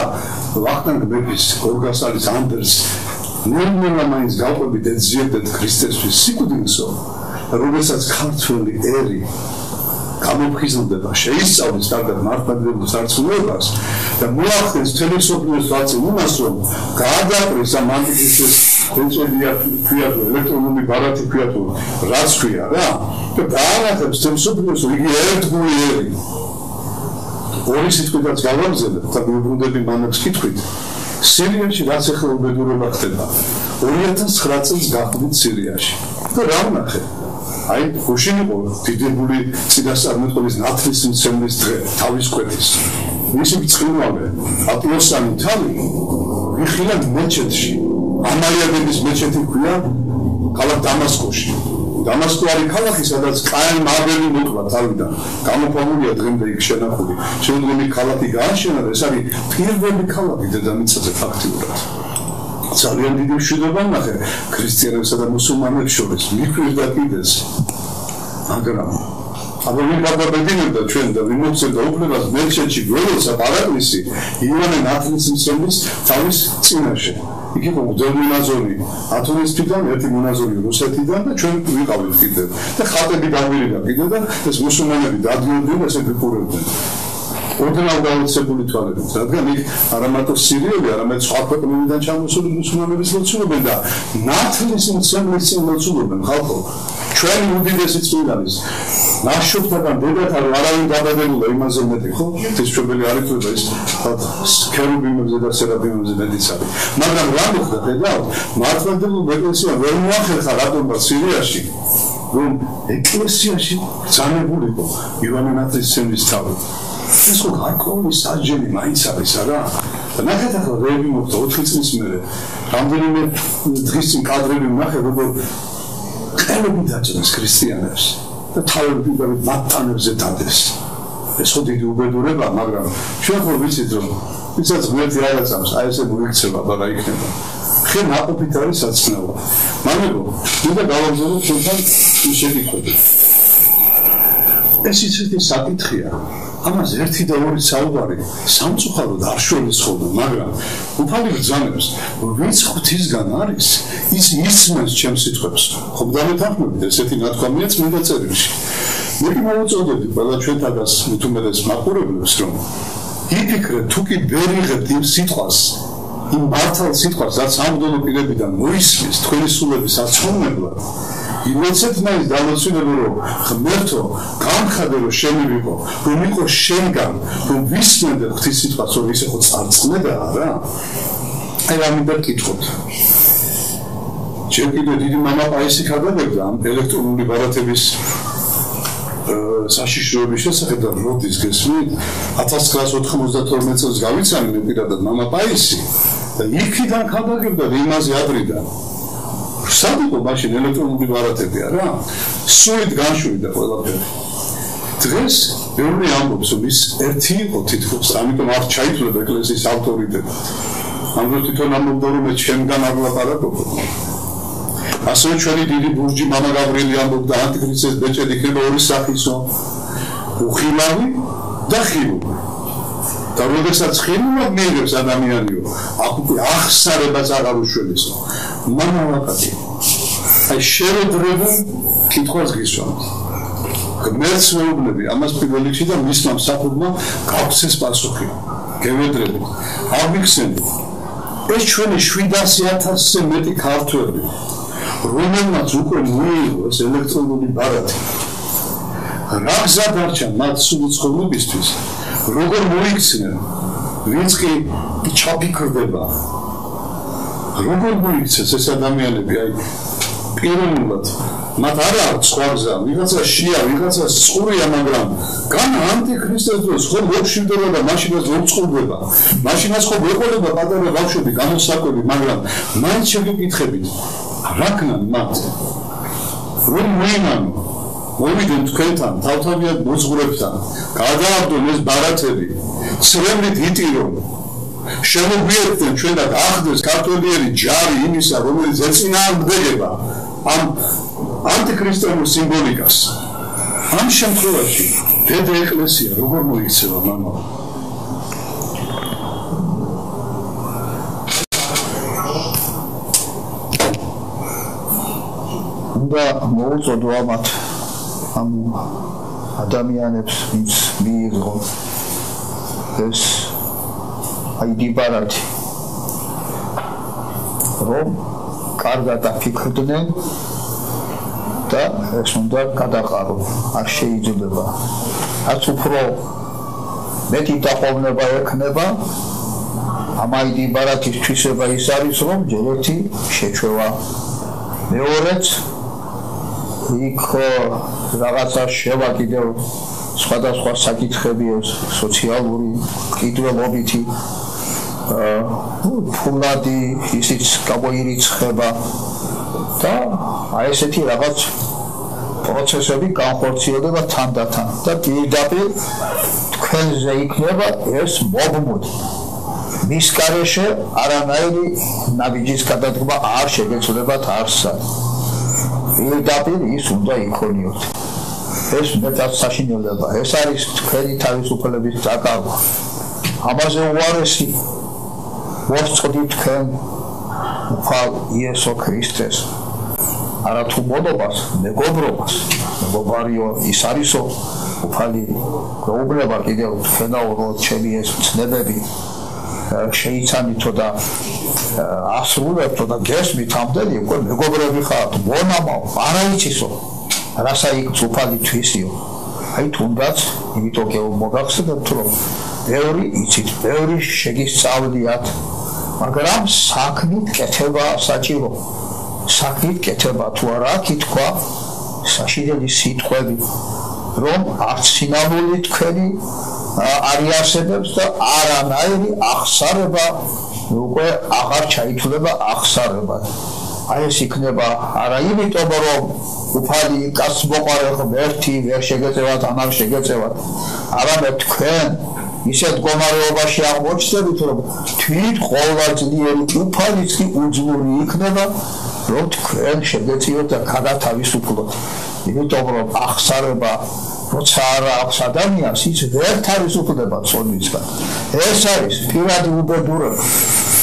S1: ვახტანგ მეფის გორგასალის ანდერს ნორმალა მაინც გავყვებით ეძიებდეთ ქრისტესთვის. სიკვდილსო როდესაც ქართველი ერი გამოფხიზნდება შეისწავლის კარგად მართლმადიდებლურ სარწმუნოებას და მოახდენს მთელი სოფლის სარწმუნოებას რომ გაადაკრეს ამ ანტიქრისტეს ენწოდია ქვია ელექტრონული ბარათი ქვია თუ რაც ქვია რა და დაანახებს მთელი სოფლის იგი ერთგული ერი. ორი სიტყვით გავამზადებ და მიუბრუნდები მანაც კითხვით სირიაში რაც ახლა უბედურება ხდება? 2009 წელს გახვდით სირიაში. და რა ვნახე აი გუშინ იყო დიდებული წინასწარმეტყველის ნათლის მცემლის დღე თავის კვეთის. მისი ბრწყინვალე აპიოსანი თავი ვიხილა მეჩეთში. ამალიადების მეჩეთი ქვია ქალაქ დამასკოში დამასკო არის ქალაქი, სადაც კაენ მაბელი მოკლა თავიდან. გამოყვანილია დღემდე იქ შენახული. შემდგომი ქალაქი გააშენა და ეს არის პირველი ქალაქი დედამიწაზე ფაქტიურად. ძალიან დიდი მშვიდობა ნახე ქრისტიანებსა და მუსულმანებს შორის. მიქვირდა კიდეს. მაგრამ აბა მე გადაბედინებდა ჩვენ და ვიმოწევდა უფლებას მერჩეთში გველოსა პარაკლისი ივანე ნათლისმცემლის თავის წინაშე. იგი მოდელი მონაზონი. ათონისთიდან ერთი მონაზონი რუსეთიდან და ჩვენ ვიყავით კიდე. და ხალხები გამირიდა კიდე და ეს მუსულმანები დადიოდნენ ესე გიყურებდნენ ორდენალ გაუცებული თვალებით რადგან იქ არამატო სირიელი არამედ სხვა ქვეყნებიდან ჩამოსული მუსულმანების ლოცულობენ და ნათლის მცემლის ლოცულობენ ხალხო ჩვენი უდიდესი წმინდანის ნაშუქთან დედათა არავინ დაბადებულა იმაზე მეტი ხო? ეს ჩვენი არ იწვება ის ქერუბიმებზე და სერაფიმებზე მეტიც არის მაგრამ რა მოხდა დედა? მართლმადიდებლურ ეკლესია ვერ მოახერხა რატომ სირიაში? რომ ეკლესიაში ძანებულიყო ივანე ნათლისმცემლის თავი. ეს ხო გარკვეული საჯენი მაინც არის არა? და ნახეთ ახლა რეები მოხდა 4 წლის მერე. რამდენიმე დღის წინ კადრები ნახე როგორ ყელები დაჭრეს ქრისტიანებს და თავები პირველ მათანებზე დადეს. ეს ხო დიდი უბედურება მაგრამ ჩვენ ხო ვიცით რომ ვისაც ღმერთი რაღაცას აი ესე მოიქცევა და რა იქნება. ხე ნაყოფით არის საცნავა მაგრამ უნდა გავაგზავნოთ ჩვენთან შეკითხვები. ეს ისეთი საკითხია ამას ერთი და ორი საუბარი სამწუხაროდ არ შორის ხოლმე, მაგრამ უფალი ბრძანებს, ვინც ღვთისგან არის, ის ისმენს ჩემს სიტყვებს. ხომ დამეთანხმებით ესეთი ნათქვამია წმინდა წერილში. მე მოუწოდები ყველა ჩვენთაგას მithumedes მაყურებლებს, რომ იფიქრეთ თუ კი ვერიღებთ იმ სიტყვას, იმ მართალ სიტყვას, რაც ამბობენ პირებიდან მოისმის თქვენი სულების აცნობებლად. იმენსეთნაირად დამოცინებული რომ ღმერთო გამხადე რომ შენი ვიყო რომ იყო შენგან რომ ვისმენდე ღვთის სიტყვას რომ ისე ხო წარწმედა რა აი რა მინდა გკითხოთ ჩვენ კიდე დიდი მამაპაისი ქადაგებდა ამ ელექტრონული ბარათების საშიშროების შესახებ და როდის გესმით. 1992 წელს გავიცანი მე პირადად მამაპაისი და იქიდან ქადაგებდა რიმაზე ადრიდან. სად იყო მაშინ ელექტრონული ბარათები არა? სულით განშვიდა ყველაფერი. დღეს ბევრი ამბობს რომ ის ერთი იყო თითქოს, ამიტომ არ ჩაითვლება ეკლესიის ავტორიტეტი. ამბობს თვითონ ამბობდა რომ მე ჩემგან არ ვლაპარაკობ. ასევე ჩვენი დიდი ბურჯი მამა გაბრიელი ამბობდა ანტიქრისტეს ბეჭედი იქნება ორი სახისო. უხილავი და ხილული. და როდესაც ხილულად მიიღებს ადამიანიო, აქ უკვე ახსარებას აღარ უშველესო. მამა ვაკაცი აი შეროძრებულ კითხვას გისვამთ გმერთს მეუბნები ამას პირველ რიგში და მის სამსახურმა გავხსეს პასუხი. გევედრები აღიქცენ ეს ჩვენი 700000-ზე მეტი ქართველი რომელმაც უკვე მიიღო ეს ელექტრონული ბარათი. რა გზა დარჩა მათ სულუცხოვნებისთვის როგორ მოიქცნენ? ვინც კი ჩაფიქრდება. როგორ მოიქცეს ეს ადამიანები? აი პირველად მათ არ აქვს სხვა გზა, ვიღაცა შია, ვიღაცა წყურია, მაგრამ გან ანტიქრისტეს დროს ხო მოშინდება და მაშინაც მოწყურდება. მაშინაც ხო მეყოლება პატარა ბავშვები გამოსაკვები, მაგრამ მაინც შეგეკითხებით, რა ქნა მათ? რომ მოინანო მოვიდნენ თქვენთან, თავთავად მოძღვრებთან, გადააბდონ ეს ბარათები, ცრემლით იტირონ, შემოგვიერთდნენ ჩვენ და ახდეს ქართველიერი ჯარი იმისა, რომელიც ეწინააღმდეგება ამ ანტიქრისტიანულ სიმბოლიკას. ამ შემთხვევაში დედა ეკლესია როგორ მოიქცევა მამა?
S2: უნდა მოუწოდო ამათ ამ ადამიანებს, ვინც მიიღო ეს აიდიბარათი რომ კარგად აფიქრდნენ და ეს უნდა გადაყარო არ შეიძლება. რაც უფრო მეტი დაყოვნება ექნება ამ აიდიბარათის თვისება ის არის რომ ჯერ ერთი შეჩევა მეორეც იქ რაღაცა შევა კიდევ სხვადასხვა საკითხები სოციალური კიდრებობითი ფულადი ისიც გამოირიცხება და აი ესეთი რაღაც პროცესები განხორციელდება თანდათან და პირდაპირ თქვენზე იქნება ეს მოგმოდ მის გარეშე არანაირი ნაბიჯის გადადგმა არ შეგეცვლებათ არსად. პირდაპირ ის უნდა იქონიოთ. ეს მეტად საშინელება ეს არის თქვენი თავისუფლების დაკარგვა. ამაზე უარესი მოსწოდით თქვენ უფალ იესო ქრისტეს. არა თუ მოდობას მეგობრობას. მეგობარიო ის არისო. უფალი გეუბნება კიდევ თქვენაო ჩემი ეს ცნებები შეიცანითო და ასრულებთო და გესმით ამდენი უკვე მეგობრები ხართ. მონამო არა იცისო რასა იქ უფალი თვისიო. აი თუნდაც იმიტომ გეუბნებათ რომ ბევრი იცით ბევრი შეგისწავლიათ მაგრამ საქმით კეთება საჭირო. საქმით კეთება თუ არა კითხვა საშიდელი სიტყვები რომ არც სინამდვილე თქვენი არიასებებს და არანაირი ახსარება უკვე აღარ ჩაითვლება ახსარებად აი ეს იქნება. არა იმიტომ რომ უფალი კაც მოყარე ღმერთი ვერ შეგეწევათ ან არ შეგეწევათ. არამედ თქვენ ისეთ მდგომარეობაში აღმოჩნდებით, რომ თვით ყოველდღიური უფალიც კი უძლური იქნება, რომ თქვენ შეგეციოთ და გადათავისუფლოთ. იმიტომ რომ ახსარება როცა არ აქვს ადამიანს, ის ვერ თავისუფლდება ცოდვისგან. ეს არის პირადი უბედურება,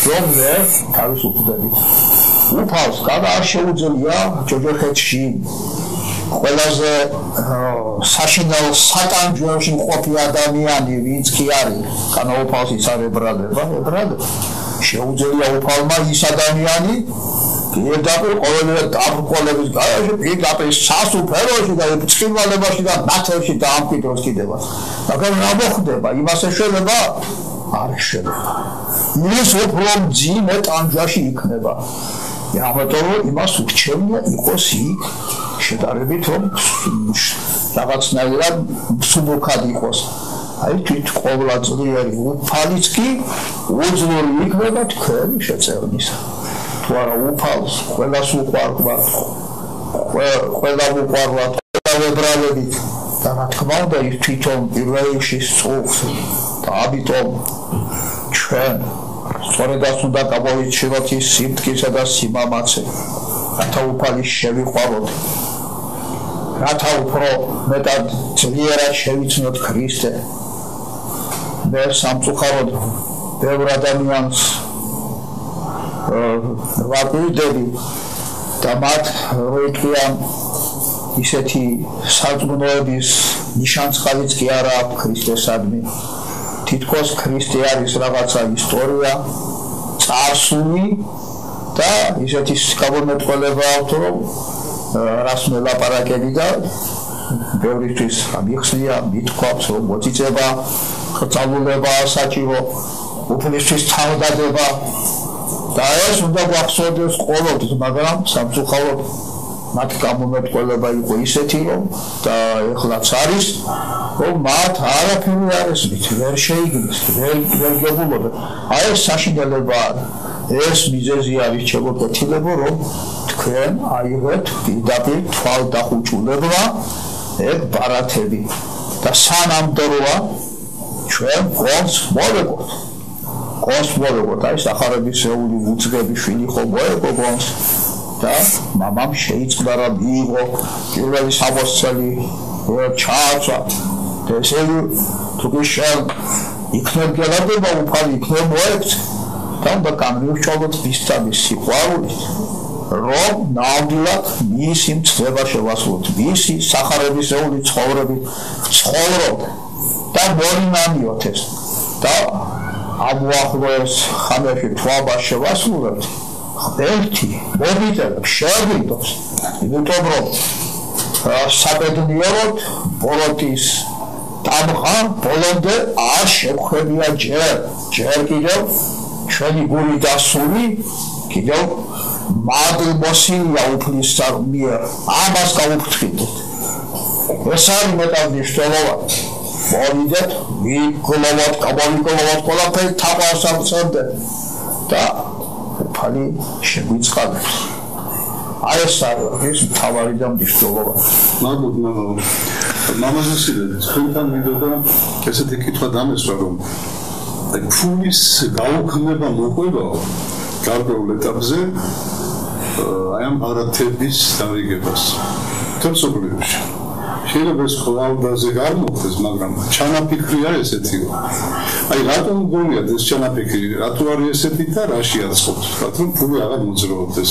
S2: რომ ვერ თავისუფლდებით. უფალს გადა არ შეუძლია ჯოჯოხეთში ყველაზე საშინაო სატანჯოებში მყოფი ადამიანი ვინც კი არის კანაუფალს ის არ ებრალება ებრალება შეუძლია უფალმა ის ადამიანი პირდაპირ ყოველდღე დაბრკოლების გარშე პირდაპირ სასუფეროში და ცხინვალებაში და ნათელში დაამკვიდროს კიდევა მაგრამ რა მოხდება? იმას ეშველება? არ შეიძლება ის უფრო ძიმე ტანჯაში იქნება. ამიტომ იმას ურჩევნია იყოს იქ შედარებით რომ რაღაცნაირად სუბოქად იყოს. აი თვით ყოვლა ძლიერი უფალიც კი უძლური იქნება თქვენი შეწევნისა. თუ არა უფალს ყველას უყვარყვათ ყველა უყვარყვათ ყველა ვებრალებით და რა თქმა უნდა ის თვითონ პირველში სწულს და ამიტომ ჩვენ სწორედაც უნდა გავაიჩინოთ ის სიმტკიცე და სიმამაცე. რათა უფალი შევიყვაროთ რათა უფრო მეტად ძლიერად შევიცნოთ ქრისტე. მე სამწუხაროდ ბევრ ადამიანს ვაკვირდები და მათ როიტყვიან ისეთი საწმუნოების ნიშანცხალიც კი არა აქვს ქრისტესადმი. თითქოს ქრისტე არის რაღაცა ისტორია წარსული და ისეთი გამომეტყველება აქვს რომ რას მელაპარაკები და ბევრისთვის ამიხსნია მithქვავს რომ მოწიწება ხწალულება საჭირო უფლისთვის თავდადება. და ეს უნდა გვახსოვდეს ყოველთვის მაგრამ სამწუხაროდ მათ გამომეტყველება იყო ისეთი რომ და ეხლაც არის რომ მათ არაფერი არ ესმით ვერ შეიგნეს ვერ ვერ გებულობ აი ეს საშინელება ეს მიზეზი არის ჩეგოკვეთილებო რომ თქვენ აიღეთ პირდაპირ თვალ დახუჭულება ეგ ბარათები. და სანამდროა ჩვენ ყოს მოვეკოთ ყოს მოვეკოთ აი სახარების შეული უძღები შვილი ხო მოეკო ყოს და მამამ შეიწყდა რა მიიღო პირველი საბოსცელი ჩააცა და ესე თუ შენ იქნებ გელადება უფალი იქნებ მოექც და უნდა გამივრჩალოთ მისთამის სიყვარული რომ ნამდვილად მისი მცდება შევასრულოთ მისი სახარების ეული ცხოვრები ცხოვრობ და მორინამიოთ ეს და ამუახლოს ხამეში თვალა შევასრულოთ ერთი მოდიდებ შეგვიდოს იმიტომ რომ საბედნიეროდ პოლოტის დამღა ბოლომდე არ შეხვედია ჯერ. ჯერ კიდევ ჩვენი გული დასული კიდევ მადლ მოსილია უფლის მიერ. ამას გაუფრთხილდით ეს არის მეტად მნიშვნელოვანი მოვიდეთ ვიქოლავთ კაბალიკოლავთ ყველაფერი თაყვანს ამცემდე და უფალი შეგვიწყალებს აი ეს არის თავარი და მნიშვნელოვანი
S1: მაგოდ მაგოდ მამაზოსი თქვენთან მინდოდა ესეთი კითხვა დამესვა რომ ფულის გაუქმება მოყვება გარკვეულ ეტაპზე აი ამ არათების დარიგებას თორსობლიოში შეიძლება ეს ხვალდაზე გამოხდეს, მაგრამ ჩანაფიქრია ესეთი. აი რატომ გონიათ ეს ჩანაფიქრი? რატო არის ესეთი და რაში აწყობს? რატომ ფული აღარ მოძრაობდეს?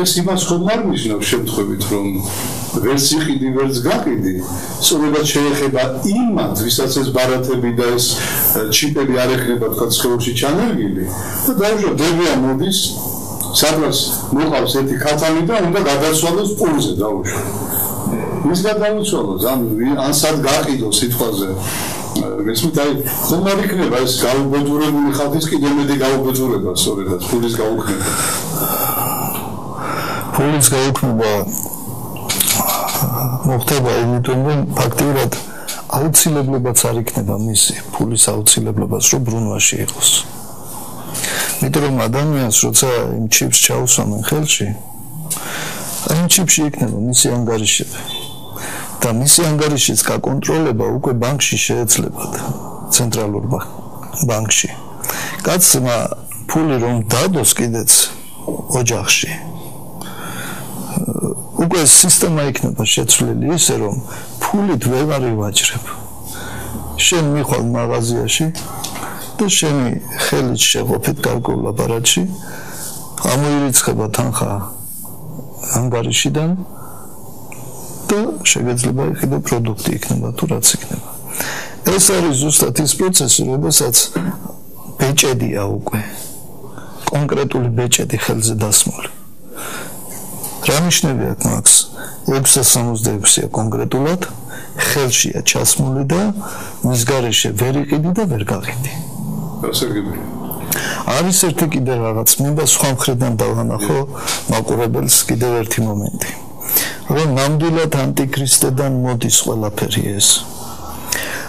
S1: ეს იმას ხომ არ ნიშნავს შემთხვევით, რომ ვერც იყიდი, ვერც გაყიდი, სწორედ შეეხება იმათ, ვისაც ეს ბარათები და ეს ჩიპები არ ეხება თქვა ცხოვრში ჩანერგილი და დაუშვათ დებია მოდის სადღაც მოყავს ერთი ქათამი და უნდა გადასვალოს პულზე დაუშვათ ის გადაუცვალოს ან ან სად გაყიდო სიტყვაზე მესმით აი ხომ არ იქნება ეს გაუბედურებული ხალხის კიდე მეტი გაუბედურება სწორედაც ფულის გაუქმება.
S3: ფულის გაუქმება მოხდება იმიტომ რომ ფაქტიურად აუცილებლობაც არ იქნება მისი ფულის აუცილებლობას რომ ბრუნვაში იყოს იმიტომ რომ ადამიანს როცა იმ ჩიპს ჩაუსვამენ ხელში აი იმ ჩიპში იქნება მისი ანგარიშები და მისი ანგარიშის გაკონტროლება უკვე ბანკში შეეცლებათ ცენტრალურ ბანკში. კაცმა ფული რომ დადოს კიდეც ოჯახში. უკვე სისტემა იქნება შეცვლილი ისე რომ ფულით ვერ არივაჭრებ. შენ მიხვალ მაღაზიაში და შენი ხელით შეღოფეთ გარკვეულ აპარატში ამოირიცხება თანხა ანგარიშიდან და შეგეძლება იყიდო პროდუქტი იქნება თუ რაც იქნება. ეს არის ზუსტად ის პროცესი, რომელსაც ბეჭედია უკვე. კონკრეტული ბეჭედი ხელზე დასმული. რა ნიშნები აქვს მაქს? 666-ია კონკრეტულად ხელშია ჩასმული და მის garaშე ვერ იყიდი და ვერ გაყიდი.
S1: გასაგებია.
S3: არის ერთი კიდე რაღაც, მინდა სხვა მხრიდან დავანახო მაყურებელს კიდევ ერთი მომენტი. რომ ნამდვილად ანტიქრისტედან მოდის ყველაფერი ეს.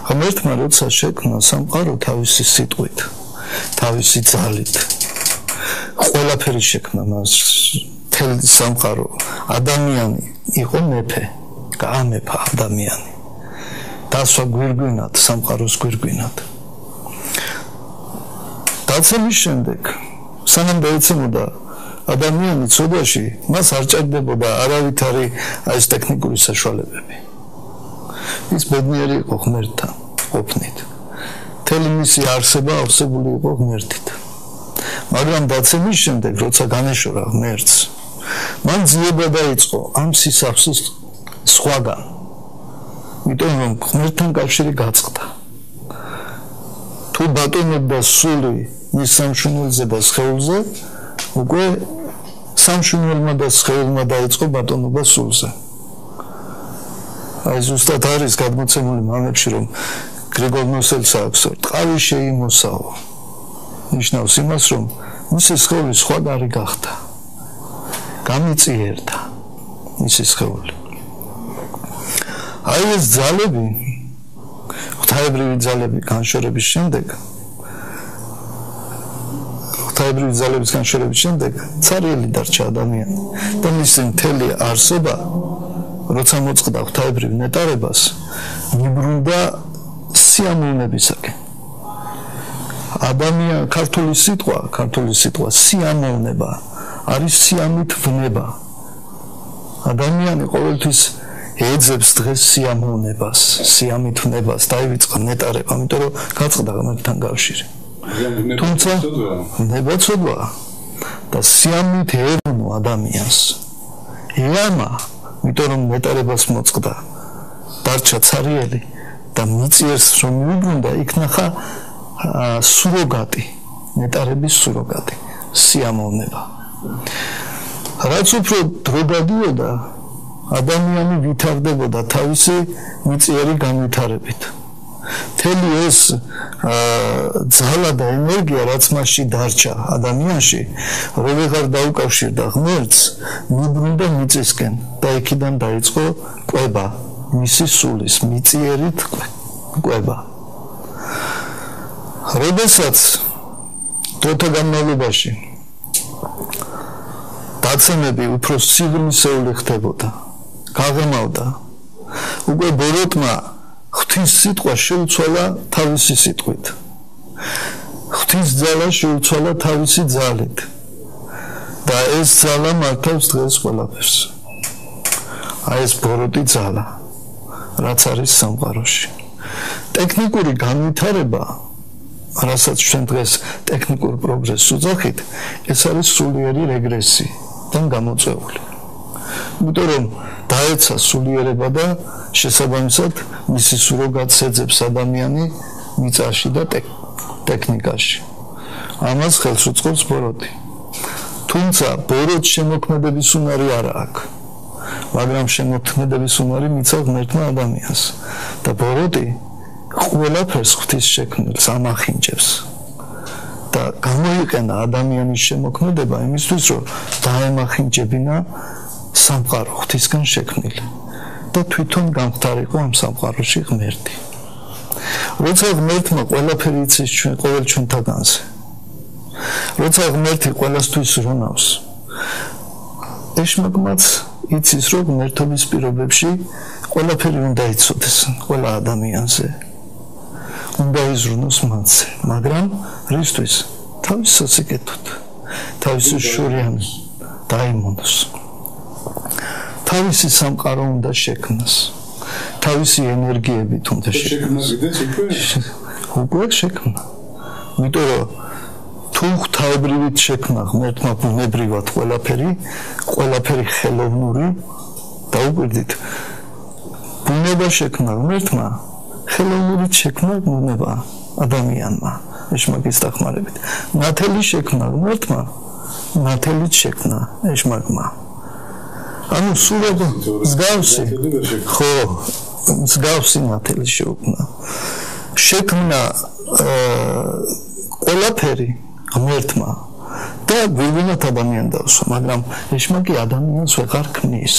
S3: ღმერთმა როცა შექმნა სამყარო თავისი სიტყვით, თავისი ძალით, ყველაფერი შექმნა მას თელი სამყარო. ადამიანი იყო მეფე, გაამეფა ადამიანი. დასვა გვირგვინად, სამყაროს გვირგვინად. დაცემის შემდეგ სანამ დაეცემოდა ადამიანი ცოდაში მას არ ჭირდებოდა არავითარი აი ეს ტექნიკური საშუალებები. ის ბედნიერი იყო ღმერთთან ყოფნით. თელი მისი არსება ავსებული იყო ღმერთით. მაგრამ დაცემის შემდეგ, როცა განეშორა ღმერთს, მან ძიება დაიწყო ამ სისაფსის სხვაგან. იმიტომ რომ ღმერთთან კავშირი გაწყდა. თუ ბატონობდა სული მის სამშუნელზე და სხეულზე, უკვე სამშუნელმა და სხეულმა დაიწყო ბატონობა სულზე. აი ზუსტად არის გადმოცემული მამებში რომ გრიგოლ ნოსელს აქვს ტყავი შეიმოსაო. ნიშნავს იმას რომ მისი სხეული სხვადასხვა გახდა. გამიწიერდა. მისი სხეული. აი ეს ძალები ღვთაებრივი ძალები განშორების შემდეგ ღვთაებრივი ძალების განშორების შემდეგ цаრიელი დარჩა ადამიანი. და მისი მთელი არსება როცა მოწყდა ღვთაებრივ ნეტარებას მიბრუნდა სიამოვნებისაკენ. ადამიან ქართული სიტყვა ქართული სიტყვა სიამოვნება არის სიამით ვნება ადამიანი ყოველთვის ეძებს დღეს სიამოვნებას, სიამითვნებას, დაივიწყა ნეტარება, იმიტომ რომ გაწყდა ღმერთთან კავშირი. თუმცა ნებაცოდვა და სიამით ევნო ადამიანს. იამა, იმიტომ რომ ნეტარებას მოწყდა, დარჩა цаრიელი და მიწიერს რომ მიუბრუნდა, იქ ნახა სუროგატი, ნეტარების სუროგატი, სიამოვნება. რაც უფრო დრო გადიოდა ადამიანი ვითარდებოდა თავისი მიწიერი განვითარებით. თელი ეს ძალა და ენერგია, რაც მასში დარჩა ადამიანში, როდესაც დაუკავშირდა ღმერთს, მიბრუნდა მიწისკენ და იქიდან დაიწყო კვება, მისი სულის მიწიერით კვება. როდესაც თოთა განმავლობაში დაცემები უფრო სიგნისეული ხდებოდა. გაღმავდა. უკვე ბოროტმა ღვთის სიტყვა შეუცვალა თავისი სიტყვით. ღვთის ძალა შეუცვალა თავისი ძალით. და ეს ძალა მართავს დღეს ყველაფერს. აი ეს ბოროტი ძალა რაც არის სამყაროში. ტექნიკური განვითარება რასაც ჩვენ დღეს ტექნიკურ პროგრესს უძახით, ეს არის სულიერი რეგრესი და გამოწეული. იმიტომ რომ დაეცა სულიერება და შესაბამისად მისი სუროგატს ეძებს ადამიანი მიწაში და ტექნიკაში. ამას ხელს უწყობს ბოროტი. თუმცა ბოროტ შემოქმედების უნარი არ აქვს. მაგრამ შემოქმედების უნარი მიწა ღმერთმა ადამიანს და ბოროტი ყველაფერს ღვთის შექმნილს ამახინჯებს. და გამოიყენა ადამიანის შემოქმედება იმისთვის, რომ დაემახინჯებინა სამყარო ღვთისგან შექმნილი და თვითონ გამختارიყო ამ სამყაროში ღმერთი. როცა ღმერთმა ყველაფერი იცის ჩვენ ყოველ ჩვენთაგანზე. როცა ღმერთი ყველასთვის რონავს. ეშმაკმაც იცის რომ ღმერთობის პირობებში ყველაფერი უნდა იცოდეს ყველა ადამიანზე. უნდა იზრუნოს მათზე, მაგრამ რისთვის? თავის სასიკეთოდ, თავის შურიან დაიმონოს. თავისი სამყარო უნდა შექმნას. თავისი ენერგიები თუნდა
S1: შექმნას
S3: უკვე შექმნა. იმიტომ რომ თუ ღვთაებრივით შექმნა ღმერთმა ბუნებრივად ყველაფერი, ყველაფერი ხელოვნური დაუკვირდით. ბუნება შექმნა ღმერთმა, ხელოვნურით შექმნა ბუნება ადამიანმა. ეშმაკის დახმარებით. ნათელი შექმნა ღმერთმა, ნათელით შექმნა ეშმაკმა. ანუ სულ მსგავსი. ხო მსგავსი ნათელი შეუქმნა. შექმნა ყველაფერი ღმერთმა და გვიგვინათ ადამიან დავსვა მაგრამ ეშმაკი ადამიანს ვეღარ ქმნის.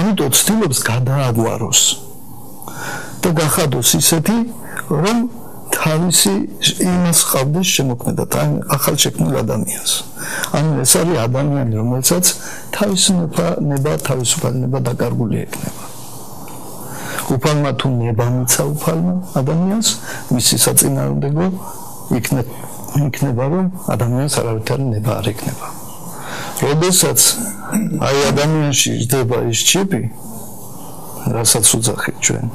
S3: ამიტომ ცდილობს გადააგვაროს და გახადოს ისეთი რომ თავისი იმას ყავდეს შემოქმედა თან ახალ შექმნილ ადამიანს. ანუ ეს არის ადამიანი, რომელსაც თავისი ნება, თავისუფალება დაკარგული ექნება. უფალმა თუ ნება მიცა უფალმა ადამიანს, მისი საწინააღმდეგო იქნება იქნება რომ ადამიანს არავითარი ნება არ ექნება. როდესაც აი ადამიანში ჟდება ის ჩიპი, რასაც უძახით ჩვენ,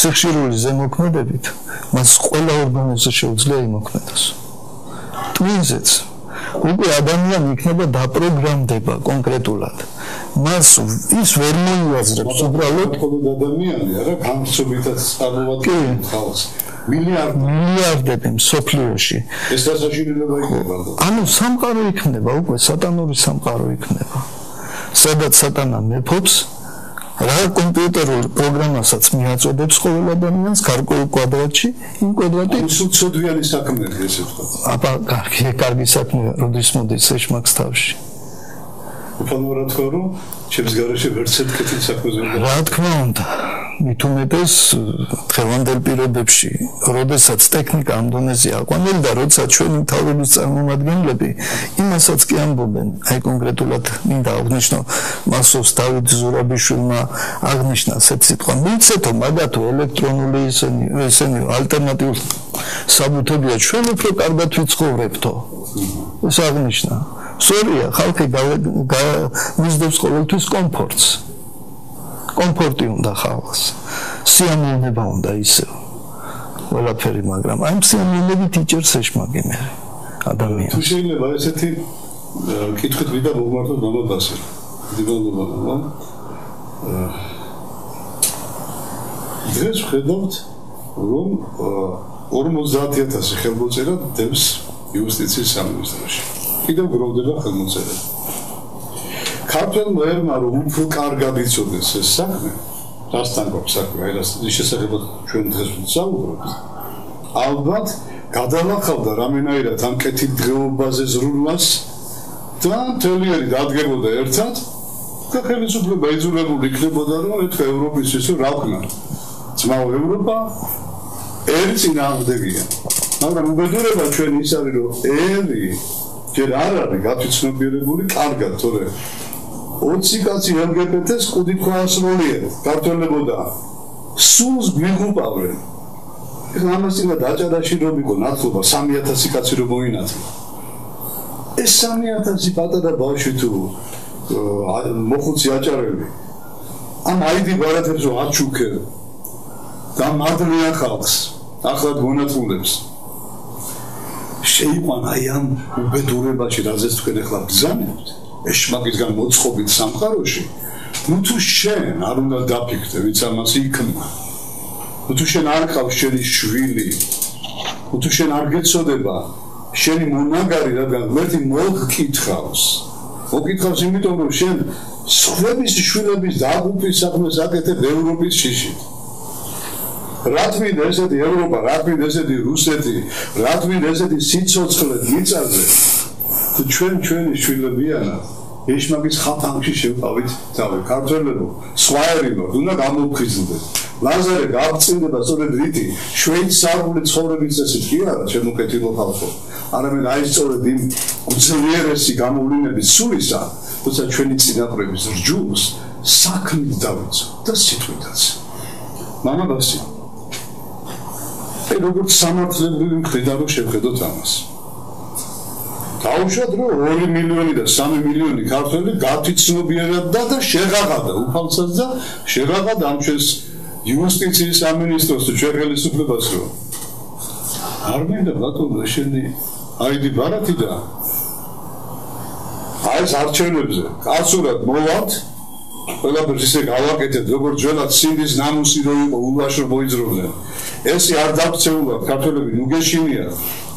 S3: სიხშირული ზემოქმედებით მას ყველა ორგანოზე შეუძლია იმოქმედოს. ტვინზეც უკვე ადამიანი იქნება დაპროგრამდება კონკრეტულად. მას ის ვერ მოიაზრებს უბრალოდ
S1: ადამიანი, არა განცობითაც წარმოადგენს ხალხს. მილიარდ
S3: მილიარდები სოფლიოში.
S1: ეს დასაშინელება იქნება.
S3: ანუ სამყარო იქნება, უკვე სატანური სამყარო იქნება. სადაც სატანა მეფობს, რა კომპიუტერულ პროგრამასაც მიაწოდებს ყოველ ადამიანს გარკვეულ კვადრატში, იმ კვადრატი
S1: სუცოდვიანი საქმეა ესე ვთქვა.
S3: აბა, კარგი, კარგი საქმეა, როდის მოდის ეშმაკს თავში.
S1: უფალმა რა თქვა რომ ჩემს garaშე ვერც ერთი საქმეზე
S3: რა თქმა უნდა უმეტეს დღევანდელ პირობებში როდესაც ტექნიკა ამ დონეზე აყვანილი და როცა ჩვენი თავების წარმომადგენლები იმასაც კი ამბობენ აი კონკრეტულად მინდა აღნიშნო მასოს დავით ზურაბიშვილმა აღნიშნა ასეთ სიტყვა მიცეთო მაგათო ელექტრონული ისენი ესენი ალტერნატიული საბუთებია. ჩვენ უფრო კარგად ვიცხოვრებთო. ეს აღნიშნა. სწორია ხალხი მისდევს ყოველთვის კომფორტს კომფორტი უნდა ხალხს. სიამოვნება უნდა ისე ყველაფერი მაგრამ ამ სიამოვნებით იჭერს ეშმაკი მე ადამიანს.
S1: თუ შეიძლება ესეთი კითხვით ვიდა მოგმართო დამაბასე დილობა დღეს ხედავთ რომ 50000 ხელმოწერა დევს იუსტიციის სამინისტროში. კიდევ გროვდება ხელმოწერა ქართულ მერმა რომ უფრო კარგად იცოდეს ეს საქმე დასთან გვაქვს საქმე ეს ის შესაძლოა ჩვენ დღეს ვსაუბრობთ ალბათ გადავახავდა რამენაირად ამ კეთილ დღეობაზე ზრუნვას და თელიერი დადგებოდა ერთად და ხელისუფლება იძულებული იქნებოდა რომ ეთქა ევროპის ისე რა ვქნა ძმაო ევროპა ერთი ნამდვილია მაგრამ უბედურება ჩვენ ის არის რომ ერი ჯერ არ არის გაფიცნობიერებული კარგად თორე 20 კაცი LGBT-ს ყუდი ქვასროლიერ გართოლებოდა. სულს მიღუპავენ ეხლა ამას იმა დაჭადაში რომ იყო ნაცლობა 3000 კაცი რომ მოინათლა ეს 3000 პატარა ბავშვი თუ მოხუცი აჭარელი. ამ აიდი ბარათებს რომ აჩუქე და მადლია ხალხს ახლად მონათულებს. შეიყვან აი ამ უბედურებაში რაზეც თქვენ ახლა ბძანებთ ეშმაკისგან მოწყობით სამყაროში ნუ თუ შენ არ უნდა დაფიქრდე ვიც ამას იქნა ნუ თუ შენ არ ყავს შენი შვილი ნუ თუ შენ არ გეცოდება შენი მონაგარი რადგან მერტი მოგკითხავს მოგკითხავს იმიტომ რომ შენ სხვების შვილების დაგუპის საქმეს აკეთებ ევროპის შიშით რა თქმა ესეთი ევროპა, რა თქმა ესეთი რუსეთი, რა თქმა ესეთი სიცოცხლე მიწაზე. ჩვენ ჩვენი შვილებიანა ეშმაკის ხაფანში შევყავით თავი ქართველებო, სხვაერინო, უნდა გამოფხიზნდეთ. ლაზარე გაბწინდება სწორედ რითი შვეიცარიული ცხოვრების წესი კი არა, შემოკეთილო ხალხო. არამედ აი სწორედ იმ უძლიერესი გამოვლენების სულისა, თუმცა ჩვენი წინაპრების რჯულს საქმით დავიცო და სიტყვითაც. მამა ბასი აი როგორც სამართლებრივი მხრიდან რომ შევხედოთ ამას. დაუშვათ რომ 2 მილიონი და 3 მილიონი ქართველი გათიცნობიერად და და შეღაღადა უფალსაც და შეღაღადა ამ ჩვენს იუსტიციის სამინისტროს ჩვენ ხელისუფლებას რომ. არ მინდა ბატონო შენი აიდი ბარათი და აი ეს არჩევნებზე. კაცურად მოვართ ყველაფერს ისე გავაკეთეთ როგორც ძველად სინდის ნამუსი რო იყო ულაშო მოიძროვდნენ ეს არ დაქცეულა ქართველები ნუგეშინია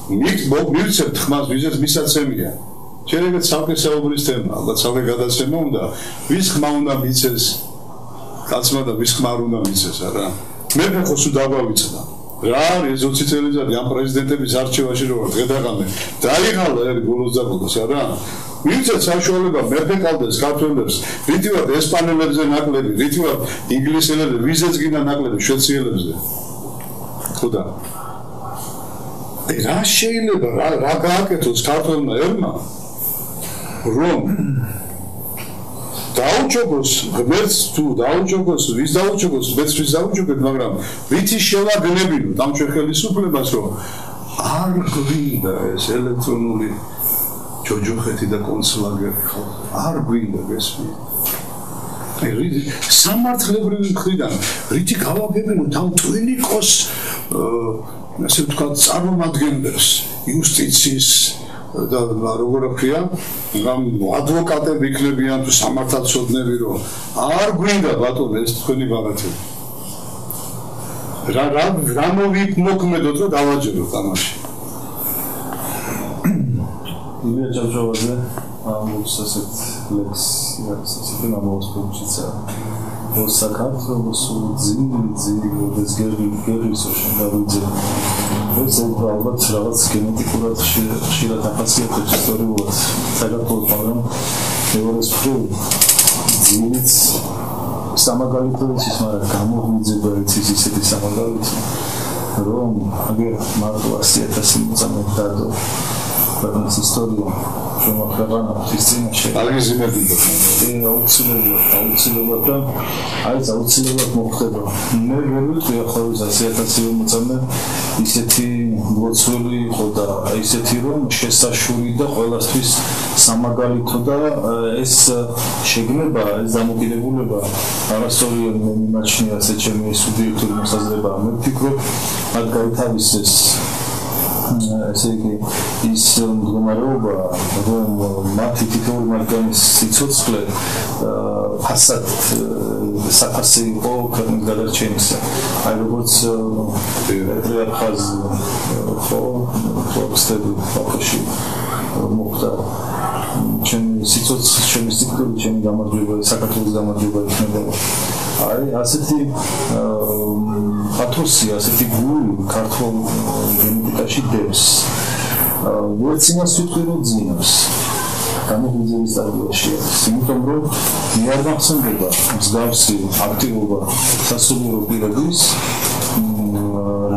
S1: მოგმირცეთ ხმას ვიზეთ მისაცემია შეიძლება სამკესაუბრის თემა ალბათ სამე გადაცემა უნდა. ვის ხმა უნდა მიცეს? კაცმა და ვის ხმა უნდა მიცეს არა? მე ხო სულ დაგვავიწყდა რა არის 20 წელიწადი ამ პრეზიდენტების არჩევაში რო ვარ დღედაღამე დაიღალა ერი ბოლოს დაგოს არა? ვინცეთ საშუალება მეფეკალდეს ქართველებს რითივად ესპანელებზე ნაკლები რითივად ინგლისელებზე ვიზეც გინდა ნაკლები შვეციელებზე ხოდა რა შეიძლება? რა რა გააკეთოს ქართველმა ერმა? რომ დაუჭოგოს ღმერთს თუ დაუჭოგოს ვის დაუჭოგოს მეც ვის დაუჭოგეთ მაგრამ ვითი შევაგნებინო ამ ჩვენ ხელისუფლებას რომ არ გვინდა ეს ელექტრონული ჯოჯოხეთი და კონცლაგერი ხო არ გვინდა გესმი აი სამართლებრივი მხრიდან რითი გავაგებინოთ ამ ტვინიკოს ასე ვთქვათ წარმომადგენლებს იუსტიციის და როგორ ქვია რამ ადვოკატები იქნებიან თუ სამართალწოდნები რომ არ გვინდა ბატონო ეს თქვენი ბაღათები რა რა რა მოვიმოქმედოთ რომ დავაჯეროთ ამაში?
S4: იმედა ჯავშავაძე ამოს ასეთ ლექს ასეთი ნამოს ფუნქციაა საქართველოს ძინი ძინი ეს გერგი გერგი ისო შეგავიძე ეს ალბათ რაღაც გენეტიკურად ხშირად ახასიათებს ისტორიულად საქართველოს მაგრამ მეორე მხრივ ძილიც სამაგალითო ის მაგრამ გამოგვიძება იცის ისეთი სამაგალითო რომ აგერ მარტო 100000 მოწამე დადო ქვეყნის ისტორია. ჩვენ ქვეყანა ის წინაშე
S1: აგიზიმები და
S4: აუცილებლად აუცილებლად და აი აუცილებლად მოხდება. მე ვერ ვიტყვი ახლა ის 100000 მოწამე. ისეთი ლოცველი იყო და ისეთი რომ შესაშური და ყოველასთვის სამაგალითო და ეს შეგნება ეს დამოკიდებულება არასწორია მე მიმაჩნია ასე ჩემი სუბიექტური მოსაზრება. მე ვფიქრობ მათ გაითავისეს ესე იგი ის მდგომარეობა რომ მათი თითოეული მათგანის სიცოცხლე ფასად საფასი იყო ქვეყნის გადარჩენისა. აი როგორც პეტრიარხაზ ხო ფოქსტები ფაქში მოხდა ჩემი სიცოცხლე ჩემი სიკვდილი ჩემი გამარჯვება საქართველოს გამარჯვება იქნება აი ასეთი პათოსი ასეთი გული ქართულ გენეტიკაში დევს ვერც იმას ვიტყვი რომ ძინავს გამოგვიძების დარგაში იმიტომ რომ მე არ მახსენდება მსგავსი აქტივობა სასულიერო პირების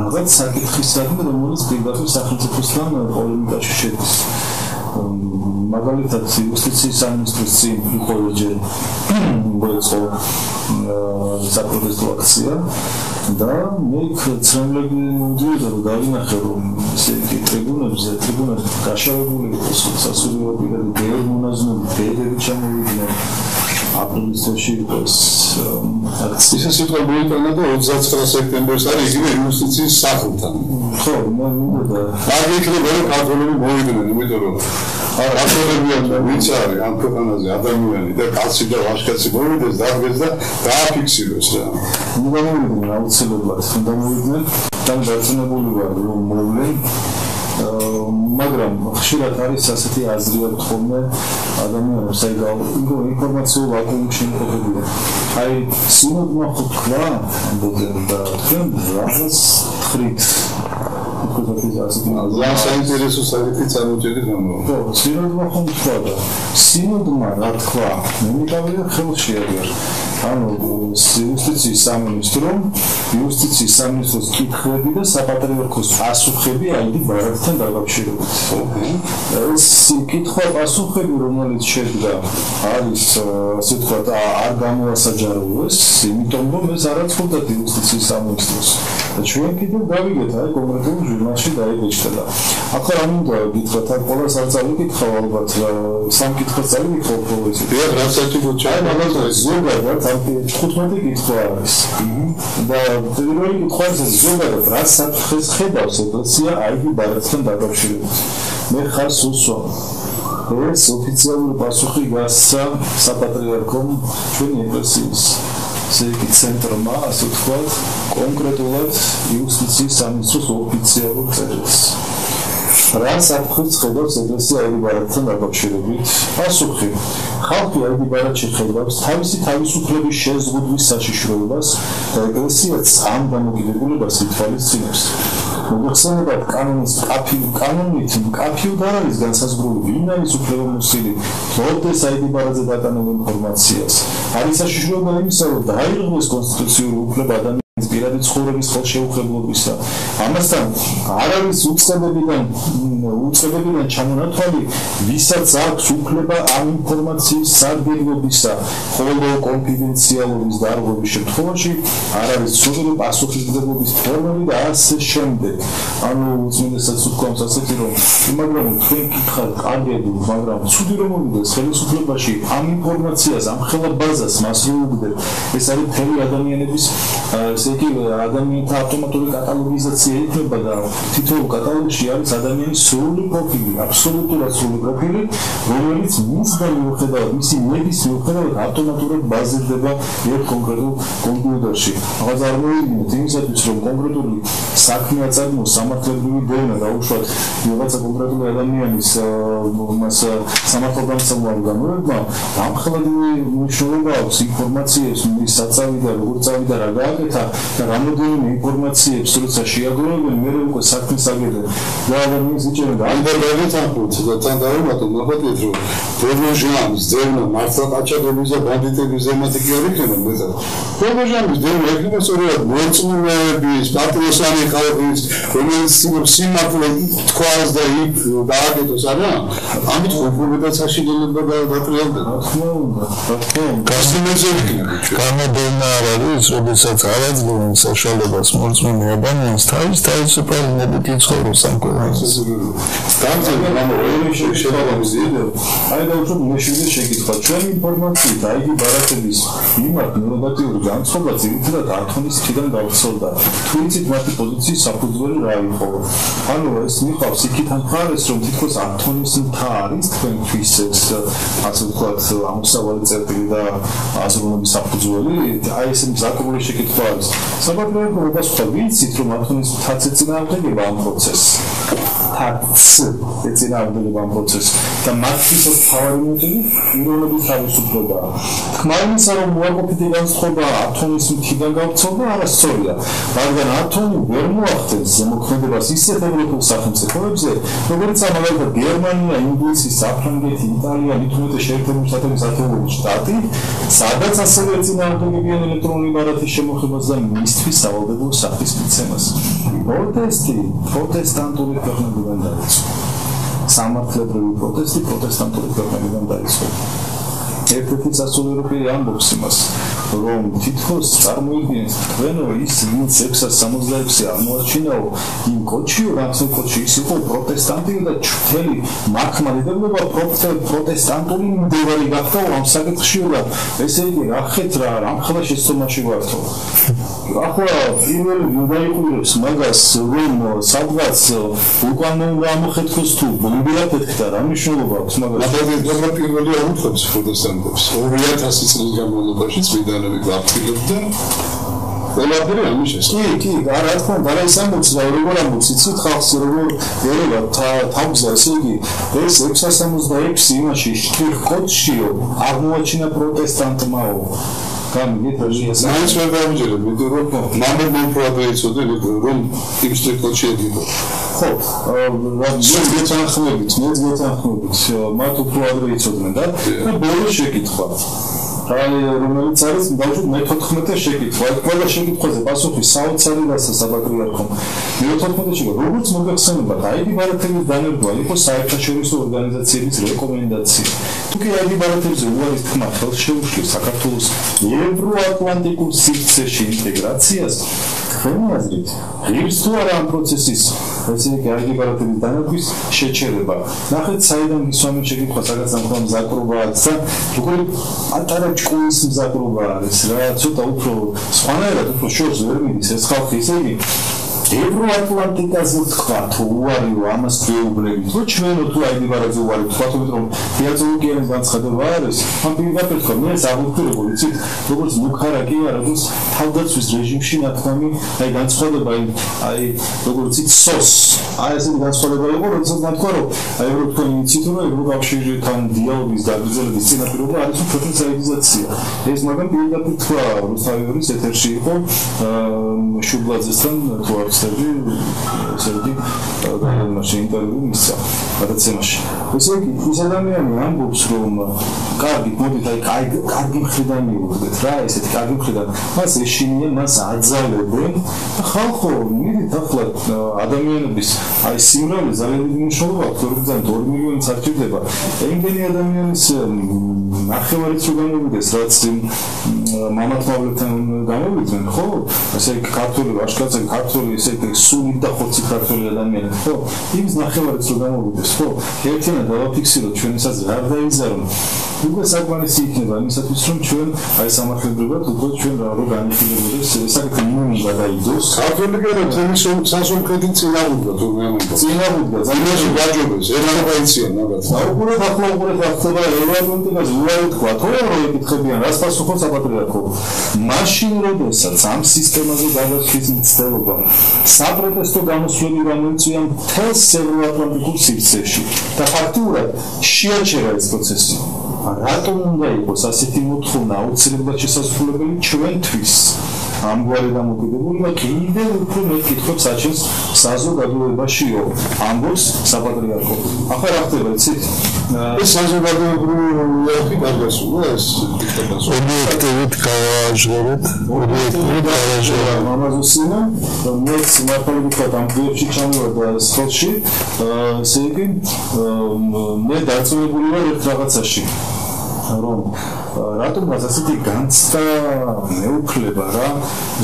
S4: რაღაც საკითხისადმი რომელიც პირდაპირ სახელმწიფოსთან პოლემიკაში შედის მაგალითად იუსტიციის სამინისტროს წინ იყო ჯერ მოეწყო საპროტესტო აქცია და მე ცნობები მოდიოდა რომ გავინახე რომ ესე იგი ტრიბუნებზე ტრიბუნები გაშავებული იყო სასულიერო პირები გერმონაზნები ბედები ჩამოვიდნენ. აპრილისში იყოს
S1: აქცია. ისე სიტყვა მოიტანა და 29 სექტემბერს არის იგივე იუსტიციის სახლთან
S4: ხო მე მინდოდა
S1: აი იქნება რომ ქართველები მოვიდნენ იმიტომ რომ და ვინც არის ამ ქვეყანაზე ადამიანი და კაცი და ვაჟკაცი მოვიდეს დაგეს და დააფიქსიროს რა.
S4: უნდა მოვიდნენ აუცილებლად, უნდა მოვიდნენ და დარწმუნებული ვარ რომ მოვლენ მაგრამ ხშირად არის ასეთი აზრი აქვს ხოლმე ადამიანებს აი გაიგო ინფორმაციულ ვაკუუმში იმყოფებიან. აი სინოდმა ხო თქვა ამბობენ და თქვენ რაღაც ხრით
S1: ძალიან საინტერესო საკითხი წარმოჭედი გამო.
S4: ხო, სინოდმა ხომ თქვა და სინოდმა რა თქვა? მე მიყავია ხელში აღარ. ანუ იუსტიციის სამინისტრო, იუსტიციის სამინისტროს კითხვები და საპატრიარქოს პასუხები აიდი ბარათთან დაკავშირებით. ეს კითხვა პასუხები რომელიც შედგა არის ასე ვთქვათ არ გამოასაჯაროეს, იმიტომ რომ ეს არაცხოდათ იუსტიციის სამინისტროს. და ჩვენ კიდევ გავიგეთ აი კონკრეტულ ჟურნალში დაიბეჭდა. ახლა რა მინდა გითხრათ, აი ყოველს არ წავიკითხავ ალბათ სამ კითხვას წავიკითხავ ყოველს.
S1: დიახ, რაც ერთი გუჩა,
S4: მაგალითად ზოგადად ამ 15 კითხვა არის. და პირველი კითხვა ის ზოგადად რა საფრთხეს ხედავს ეკლესია აიგი ბარათთან დაკავშირებით. მე ხარ სულსო. ეს ოფიციალური პასუხი გასცა საპატრიარქომ ჩვენი ეკლესიის ზეგი ცენტრმა, ასე ვთქვათ, კონკრეტულად იუსტიციის სამინისტროს ოფიციალურ წერილს. რა საფრთხეს ხედავს ეკლესია ელიბარათთან დაკავშირებით? პასუხი: ხალხი ელიბარათში ხედავს თავისი თავისუფლების შეზღუდვის საშიშროებას და ეკლესიაც ამ დამოკიდებულებას ითვალისწინებს. მოგვხსენებათ კანონის კაფი კანონით კაფიუდ არ არის განსაზღვრული ვინ არის უფლებამოსილი როდეს აიდიბარაზე დატანებულ ინფორმაციას. არის საშიშროება იმისა რომ დაიღოს კონსტიტუციური უფლება ადამიანის პირადი ცხოვრების ხელშეუხებლობისა. ამასთან არ არის უცხებებიდან უცხებებიდან ჩამონათვალი, ვისაც აქვს უფლება ამ ინფორმაციის სარგებლობისა, ხოლო კონფიდენციალობის დარღვევის შემთხვევაში არ არის სულიერი პასუხისმგებლობის ფორმები და ასე შემდეგ. ანუ უცნაურსაც ვთქვამს ასეთი რომ მაგრამ თქვენ კითხავთ კარგები, მაგრამ ცუდი რომ მოვიდეს ხელისუფლებაში ამ ინფორმაციას, ამ ხელა ბაზას მასრულებდეთ. ეს არის მთელი ადამიანების ესე იგი ადამიანთა ავტომატური კატალოგიზაცია იქნება და თითოეულ კატალოგში არის ადამიანის სრული პროფილი, აბსოლუტურად სრული პროფილი, რომელიც მისგან მიუხედავად, მისი ნების მიუხედავად ავტომატურად ბაზირდება ერთ კონკრეტულ კომპიუტერში. ახლა წარმოიდგინეთ იმისათვის, რომ კონკრეტული საქმე აწარმოოს სამართლებრივი დევნა და უშუალოდ ვიღაცა კონკრეტული ადამიანის მას სამართალდამცავი გამოება, ამ ხელადი მნიშვნელობა აქვს ინფორმაციის მის საწავი და როგორ წავიდა რა გააკეთა და რამოდენიმე ინფორმაციებს როცა შეაგროვებენ, მე უკვე საქმეს აგედენ. და ადამიანს იჭერენ და
S1: ამ ბერებით ახუც და თან დავუმატოთ მოხატეთ რომ დერმოჟამს, დერმა მართლა ყაჩადების და ბანდიტების ზემათი კი არ იქნება მეტად. დერმოჟამს დერმა იქნება სწორედ მოწმუნეების, პატრიოსანი ხალხის, რომელიც სიმართლე თქვას და დააგედოს არა? ამით უფრო მეტად საშინელება და დატრიალდება. რა თქმა უნდა, რა თქმა უნდა. გასიმეზე იქნება.
S3: გამოდენა არ არის, როდესაც არა არაძლევენ საშუალებას მოწმუნე ადამიანს თავის თავისუფალნებით იცხოვროს ამ ქვეყანაში
S1: განზრახ ამ ორი შეშელებამის იდეა.
S4: აი და უფრო მეშვიდე შეკითხვა. ჩვენ ინფორმაციით აიგი ბარათების მიმართ ნეგატიური განწყობა ძირითადად ათონის თიდან გავრცელდა. თუ იცით მათი პოზიციის საფუძველი რა იყო? ანუ ეს მიყავს იქიდან ხარეს რომ თითქოს ათონის მთა არის თქვენთვის ეს ასე ვთქვათ ამოსავალი წერტილი და აზროვნების საფუძველი. აი ეს მზაკრული შეკითხვა არის საბაგროებო რობას ხო ვიცით რომ ათონის მთაც ეწინააღმდეგება ამ პროცესს. თაც ეწინააღმდეგება ამ პროცესს. და მათთვის თავარი მოტივი ირონების თავისუფლება. თქმაინისა რომ უარყოფითი განსხვავება ათონის მთიდან გავრცელდა არასწორია, მაგრამ ათონი ვერ მოახდენს ზემოქმედებას ისეთ ევროპულ სახელმწიფოებზე, როგორც ამავე გერმანია, ინგლისი, საფრანგეთი, იტალია, ლიტვეთი, შეერთებული შტატების ათეული შტატი, სადაც ასევე ეწინააღმდეგებიან ელექტრონული ბარათის შემოხებას და მისთვის სავალდებულო სახის მიცემას. პროტესტი პროტესტანტული ქვეყნები ქვეყნებიდან დაიწყო. სამართლებრივი პროტესტი პროტესტანტული ქვეყნებიდან დაიწყო. ერთ-ერთი სასულიერო პირი ამბობს იმას, რომ თითქოს წარმოიდგინეთ თქვენო ის ვინც 666 აღმოაჩინაო იმ კოჩიო რაცო კოჩი ის იყო პროტესტანტი და ჩვენი მართლმადიდებლობა პროტესტანტული მდევარი გახდა ამ საკითხში და ესე იგი ახეთ რა რამ ხმა შეცდომაში ვართო ახლა პირველი მოგაიყურებს მაგას რომ სადღაც უკან უნდა ამოხეთქოს თუ ბომბილა ფეთქდა რა მნიშვნელობა აქვს მაგას?
S1: მაგალითად პირველი აუთხებს პროტესტანტებს. 2000 წლის განმავლობაში წმინდანები გაფრთხილებდნენ ყველაფერი ამის ეს
S4: კი კი რა თქმა უნდა რა ის ამბობს და როგორ ამბობს იცით ხალხს როგორ ერევა თავზე ესე იგი ეს 666 იმაში შტიხ კოდშიო აღმოაჩინა პროტესტანტმაო. გამიგეთ რომ ეს
S1: მაინც ვერ დავიჯერებ იმიტომ რომ მამე მომფრადო იცოდე რომ იმ სტრიქტში ედიო
S4: ხო რა გეცანხმებით მე გეცანხმებით მათ უფრო ადრე იცოდნენ და ბოლოს შეკითხვა რომელიც არის ბავშვი მე-14 შეკითხვა. აი ყველა შეკითხვაზე პასუხი საოცარი რასა საბაგრიარქომ. მე-14 შეკითხვა როგორც მოგეხსენება, აი ბარათების დანერგვა იყო საერთაშორისო ორგანიზაციების რეკომენდაცია. თუ კი აი ბარათებზე უარის თქმა ხელს შეუშლის საქართველოს ევროატლანტიკურ სივრცეში ინტეგრაციას, თქვენი აზრით, ღირს თუ არა ამ პროცესის ესე იგი აგიბარათების დანერგვის შეჩერება. ნახეთ საიდან ისომი შეკითხვა სადაც ამ ხომ ზაკრობა და როგორი პატარა ჭკუის მზაკრობა არის რა ცოტა უფრო სხვანაირად უფრო შორს ვერ მიდის ეს ხალხი ესე იგი ევროატლანტიკაზე თქვა თუ უარიო ამას გეუბნებით თუ ჩვენო თუ აი დიბარაზე უარი თქვა თუ რომ თეატროლოგიის განცხადება არის? ამ პირდაპირ თქვა მე ზაბუთირებულ იცით როგორც მუქარაკი არა როგორც თავდაცვის რეჟიმში ნათქვამი აი განცხადება აი როგორც იცით სოს აი ეს განცხადება იყო როცა ნათქვა რომ აი ევროპული ინსტიტუტი ევროკავშირთან დიალოგის დაგრძელების წინაპირობა არის საიდიზაცია ეს მაგრამ პირდაპირ თქვა რუსთავის ეთერში იყო შუბლაძესთან თუ არის ხსები ესე იგი გამომაში ინტერვიუ მისცა გადაცემაში ესე იგი ის ადამიანი ამბობს რომ კარგი მოდით აი კაი კარგი მხრიდან მივუდგეთ რა ესეთი კარგი მხრიდან. მას ეშინია მას აძალებენ ხალხო მიდით ახლა ადამიანების აი სიმრავლე ძალიან დიდი მნიშვნელობა აქვს რომ ძალიან 2 მილიონი საჭირდება ემგენი ადამიანის ნახევარიც რო გამოვიდეს რაც მამათმავლებთან გამოვიდნენ ხო? ესე იგი ქართული ვაშკაცები ქართული ესე იგი სული და ხოცი ქართული ადამიანები ხო? იმის ნახევარიც რო გამოვიდეს ხო? ერთიანად დავაფიქსიროთ ჩვენისაც რა დაიზარონ უკვე საკმარისი იქნება იმისათვის რომ ჩვენ აი სამართლებრივად უკვე ჩვენ რა რო განიხილებოდეს საკითხი ნუ გადაიდოს
S1: ქართული კერო თემის სასუნქეთი წინააღმდა თუ მე ამბობ
S4: წინააღმდა
S1: ძალიან გაჯობეს ერანა გაიციან მაგათ.
S4: აუგურე ახლა უგურე ხდება ევროპული უარი თქვა თუ რა ეკითხებიან რას პასუხობს საპატრიარქო მაშინ როდესაც ამ სისტემაზე გადასვლის მცდელობა საპროტესტო გამოსვლები გამოიწვია მთელს ევროატლანტიკურ სივრცეში და ფაქტურად შეაჩერა ეს პროცესი. რატომ უნდა იყოს ასეთი მოთხოვნა აუცილებლად შესაძლებელი ჩვენთვის? ამგვარი დამოკიდებულება კიდევ უფრო მეტ კითხვებს აჩენს საზოგადოებაშიო ამბობს საპატრიარქო. ახლა რა ხდება იცით?
S1: ეს საზოგადოებრივი რეალიტეტი გარდასულა ეს
S3: ობიექტივით გავაჟღერეთ ობიექტივით გავაჟღერეთ
S4: მამაზოსინა მეც მართალი ვთქვათ ამ დღეებში ჩამოვარდა სკოლში ესე იგი მე დაწუნებული ვარ ერთ რაღაცაში რომ რატომაც ასეთი განცდა მეუქლება რა?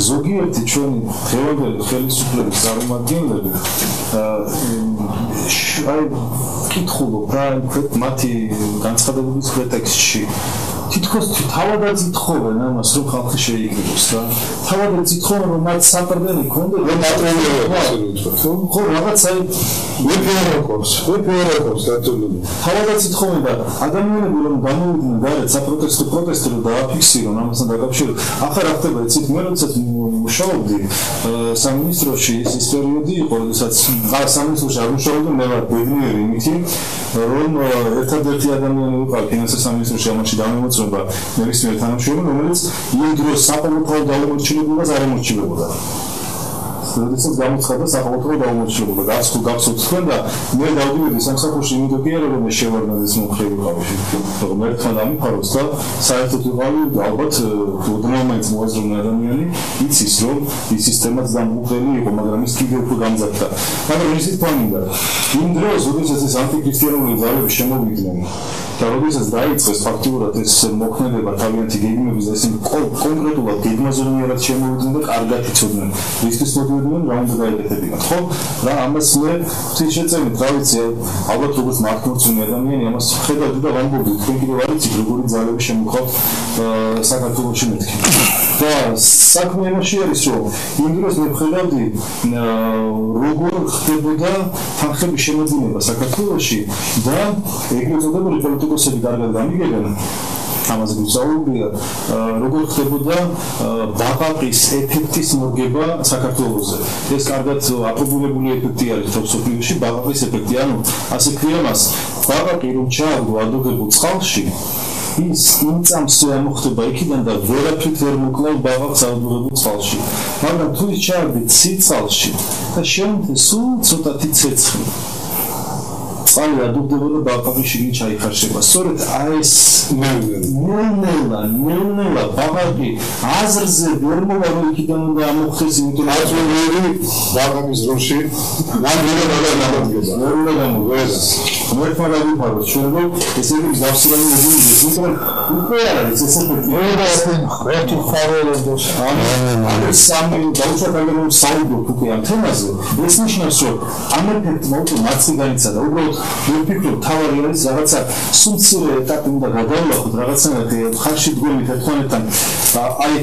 S4: ზოგიერთი ჩვენი დღევანდელი ხელისუფლების წარმომადგენლები აი კითხულობ რა მათი განცხადებების პრეტექსტში თითქოს თავადაც ითხოვენ ამას რომ ხალხი შეიგებს რა. თავადაც ითხოვენ რომ მათ საყრდენი კონდე
S1: რომ მატრიალებს
S4: ხო? რაღაც აი
S1: ვეფეროკოს ვეფეროკოს დაწუნებული
S4: თავადაც ითხოვენ და ადამიანები რომ გამოვიდნენ გარეთ საპროტესტო პროტესტი რომ დააფიქსირონ ამასთან დაკავშირებით. ახლა რა ხდება იცით მე როდესაც მუშაობდი სამინისტროში ის პერიოდი იყო როდესაც სამინისტროში არ მუშაობდი მე ვარ ბედნიერი იმითი რომ ერთადერთი ადამიანი ვიყავ ფინანსის სამინისტროში ამაში დამემოწ მოწმობა ნებისმიერ თანამშრომელს რომელიც იმ დროს საყოველთაო დაუმორჩილებულებას არ ემორჩილებოდა როდესაც გამოცხადდა საყოველთაო დაუმორჩილებულება გასულ გასულ თქვენ და მე დავდივიდი სამსახურში იმიტომ კი არა რომ ეს შევარდნადეს მომხრები ყავში რომ ერთმანეთს ამიფაროს და საერთოდ ვიყავი ალბათ უდრომაიც მოაზროვნე ადამიანი იცის რომ ის სისტემაც დამუხელი იყო მაგრამ ის კიდევ უფრო გამძაფრდა მაგრამ ისიც ფანინდა იმ დროს როდესაც ეს ანტიქრისტიანული ძალები შემოვიდნენ და როდესაც დაიწყეს ფაქტიურად ეს მოქმედება თავიანთი გეგმების და ისინი კონკრეტულად გეგმაზონიერად შემოვიდნენ და კარგად იცოდნენ. რისთვის მოდიოდნენ რა უნდა გაიგეთებინათ ხო? რა ამას მე ღვთის შეწევით რა ვიცი ალბათ როგორც მართლმორწმუნე ადამიანი ამას ხედავდი და ვამბობდი თქვენ კიდევ არ იცით როგორი ძალები შემოხავთ საქართველოში მეთქი და საქმე იმაში არის რომ იმ დროს მე ხედავდი როგორ ხდებოდა თანხების შემოძინება საქართველოში და ეგრეთ წოდებული პოლიტიკოსები კარგად გამიგებენ ამაზე ვისაუბრია როგორ ხდებოდა ბაღაყის ეფექტის მოგება საქართველოსზე. ეს კარგად აპრობირებული ეფექტი არის თოფსოფლიოში ბაღაყის ეფექტი. ანუ ასე ქვია მას ბაღაყი რომ ჩააგდო ადოგებულ წყალში ის იმწამს მოხდება იქიდან და ვერაფრით ვერ მოკლავ ბაღაყს ადოგებულ წყალში. მაგრამ თუ ის ჩააგდე ციცალში და შემდგე სულ ცოტათი ცეცხლი წყალი ადუბდებოდა ბაღაყის შიგნით ჩაიხარშება. სწორედ აი ეს ნელა ნელა ბაღაყი აზრზე ვერ მოვა რომ იქიდან უნდა ამოხდეს იმიტომ რომ აზრები
S1: ბაღაყის როში ნამდვილად არ გამოგდება.
S4: ვერ უნდა გამოგდეს. რა ვიფარო ჩვენ რომ ესე იგი გავსილანი მოდიდეს იმიტომ უკვე არ არის ეს ესეთი მე და ერთი ხარელებს ანუ სამი დაუშვათ რომ საუბრობ უკვე ამ თემაზე. ეს ნიშნავს რომ ამ ეფექტი მოუწევს მაცი განიცადა უბრალოდ მე ვფიქრობ თავი არის რაღაცა სუმცირე ეტაპი უნდა გადავლახოთ რაღაცნაირად ხარში დგომით ერთმანეთთან აი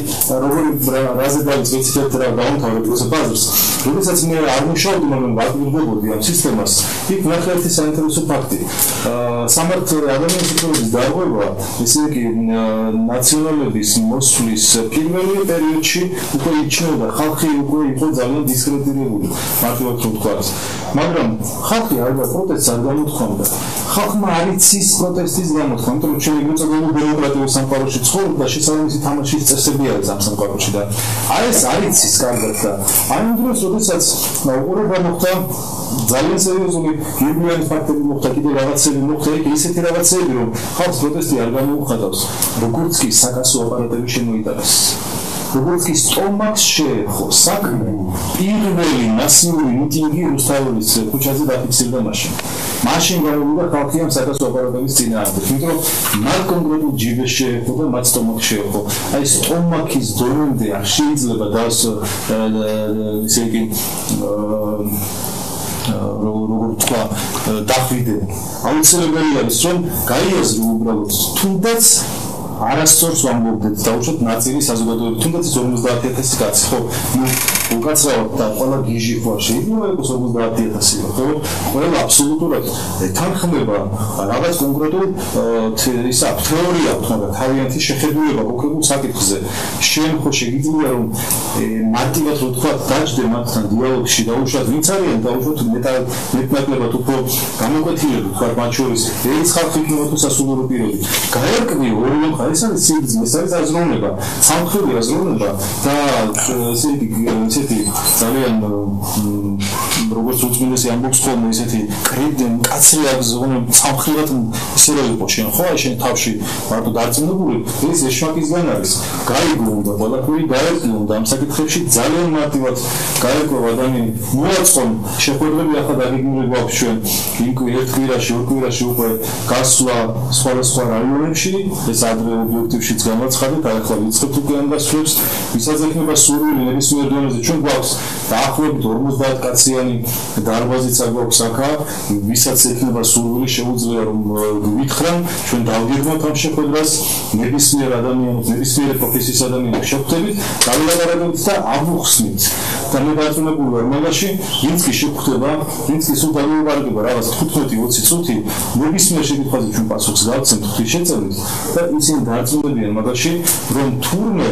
S4: როგორი რაზე დავიწყეთ ერთ რა დაუნთავრეთ ეს ბაზრს. როდესაც მე არ მუშაობდი მაგრამ ვაკლებოდი ამ სისტემას იქ ნახე ერთი საინტერესო ფაქტი. სამართ ადამიანის სიტუაციის დარღვევა ესე იგი ნაციონალების მოსვლის პირველი პერიოდში უკვე იჩნეოდა ხალხი უკვე იყო ძალიან დისკრედიტირებული მართლაც ვთქვა მაგრამ ხალხი არ და პროტესტს არ გამოთქვამდა. ხალხმა არ იცის პროტესტის გამოთქვა იმიტომ რომ ჩვენ მიწოდებული დემოკრატიულ სამყაროში ცხოვრობ და შესაბამისი თამაშის წესები არის ამ სამყაროში და აი ეს არ იცის კარგად და აი იმ დროს როდესაც უყურება მოხდა ძალიან სერიოზული გიგმიანი ფაქტები მოხდა კიდე რაღაცები მოხდა იქ ისეთი რაღაცები რომ ხალხს პროტესტი არ გამოუხატავს. როგორც კი საკასო აპარატები შემოიტანეს. როგორც კი სტომაქს შეეხო საქმე პირველი მასიური მიტინგი რუსთავის ქუჩაზე დაფიქსირდა მაშინ. მაშინ გამოვიდა ხალხი ამ საკასო აპარატების წინააღმდეგ რომ მათ კონკრეტულ ჯიბეს შეეხო და მათ სტომაქს შეეხო. აი სტომაქის დონემდე არ შეიძლება დას ისე იგი როგორ თქვა დახვიდე აუცილებელი არის რომ გაიაზრო უბრალოდ თუნდაც არასწორს ვამბობდეთ დაუშვათ ნაწილი საზოგადოების თუნდაც 50000 კაცი ხო? ნუ უკაცრავად და ყველა გიჟი ხო შეიძლება იყოს 50000 ხო? ყველა აბსოლუტურად. თანხმება რაღაც კონკრეტულ ისა თეორია თქმა თავიანთი შეხედულება კონკრეტულ საკითხზე. შენ ხო შეიძლება რომ მარტივად რო თქვა დაждე მათთან დიალოგში და უშუალოდ ვინც არიან და უშუალოდ მეტნაკლებად უფრო გამოკვეთილები თქვა მათ შორის ეს ხალხი თუ სასულიერო პირები. გაერკვი ორივე მხარეს არის სიგრძე ეს არის აზროვნება სამხრეთი აზროვნება და ესეთი ესეთი ძალიან როგორც უწმინდესი ამბობს ხოლმე ესეთი კრედენ კაცრი აზროვნება სამხრეთ ისე რომ იყო შენ ხო აი შენ თავში მარტო დარწმუნებული? ეს ეშვაკისგან არის. გაიგო უნდა ყველაფერი გაერკვი უნდა ამ საკითხებში ძალიან მარტივად გაერკვი ადამიანი. მოაწყონ შეხვედრები ახლა დაგეგმილი გვაქვს ჩვენ. იქ ერთ კვირაში ორ კვირაში უკვე გასვლა სხვადასხვა რაიონებში. ეს ადრე ობიექტივშიც გამოცხადეთ აი ახლა ვიწყებთ უკვე ამ გასვლებს ვისაც ექნება სურვილი ნებისმიერ დონეზე ჩვენ გვაქვს დაახლოებით 50 კაციანი დარბაზიც აგვაქვს აქა ვისაც ექნება სურვილი შეუძლია რომ გვითხრან ჩვენ დავგეგმოთ ამ შეხვედრას. ნებისმიერ ადამიანს ნებისმიერ პროფესიის ადამიანს შეხვდებით დავილაპარაკებთ და ამოხსნით და მე დაწუნებული ვარ მაგაში ვინც კი შეხვდება ვინც კი სულ დავილაპარაკება რაღაც 15-20 წუთი. ნებისმიერ შეკითხვაზე ჩვენ პასუხს გავცემთ შეწევით. და ისინი დაწუნებიან მაგაში რომ თურმე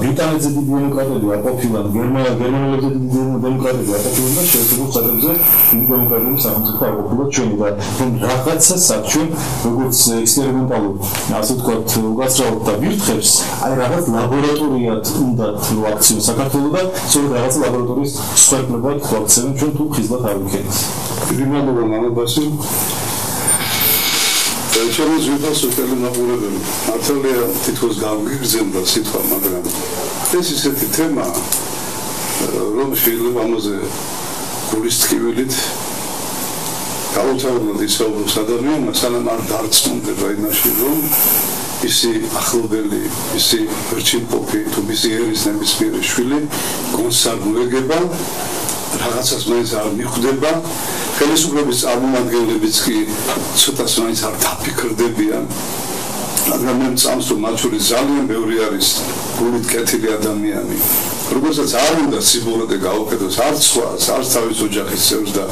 S4: ბრიტანეთზე დიდი დემოკრატები არ ყოფილან გერმანელებზე დიდი დემოკრატები არ ყოფილან და შეერთებულ შტატებზე დიდი დემოკრატები სახელმწიფო არ ყოფილან ჩვენი და რომ რაღაცა საჩვენ როგორც ექსპერიმენტალურ ასე ვთქვათ უკაცრავად და ვირთხებს აი რაღაც ლაბორატორიად უნდა თუ აქციო საქართველოს და სწორედ რაღაც ლაბორატორიის სხვებლებად ხვალცენ ჩვენ თუ ხიზლად არ ვიქენთ
S1: დიდი მადლობა მამაბასი ჩემი ზუსტად სულელი ნაბურებელი მართალია თითქოს გამგიგზენდა სიტყვა მაგრამ ეს ისეთი თემა რომ შეიძლება ამაზე გულის ტკივილით გაუთავებლად ისაუბროს ადამიანმა სანამ არ დარწმუნდება იმაში რომ ისი ახლობელი ისი ვერჩინპოპი თუ მისი ერის ნებისმიერი შვილი კონსარგულება რაღაცას მაინც არ მიხვდება. ხელისუფლების წარმომადგენლებიც კი ცოტა მაინც არ დაფიქრდებიან. მაგრამ მე წამს რომ მათ შორის ძალიან ბევრი არის გულით კეთილი ადამიანი. რომელსაც არ უნდა სიბოროტე გაუკეთოს არც სხვას არც თავის ოჯახის წევრს და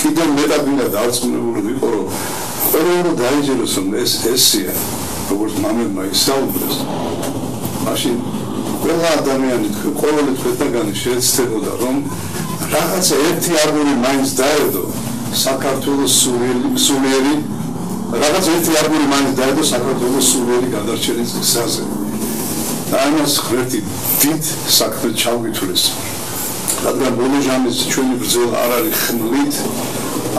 S1: კიდევ მეტად მინდა დარწმუნებული ვიყო რომ ყველა დაიჯეროს რომ ეს ესია როგორც მამებმა ისაუბრეს მაშინ ყველა ადამიანი ყოველი თქვენთაგანი შეეცდებოდა რომ რაღაცა ერთი აგური მაინც დაედო საქართველოს სულიერი რაღაც ერთი აგური მაინც დაედო საქართველოს სულიერი გადარჩენის გზაზე. და ამას ხრეთი დიდ საქმე ჩავვითვლეს რადგან ბოლო ჟამის ჩვენი ბრძოლა არ არის ხმლით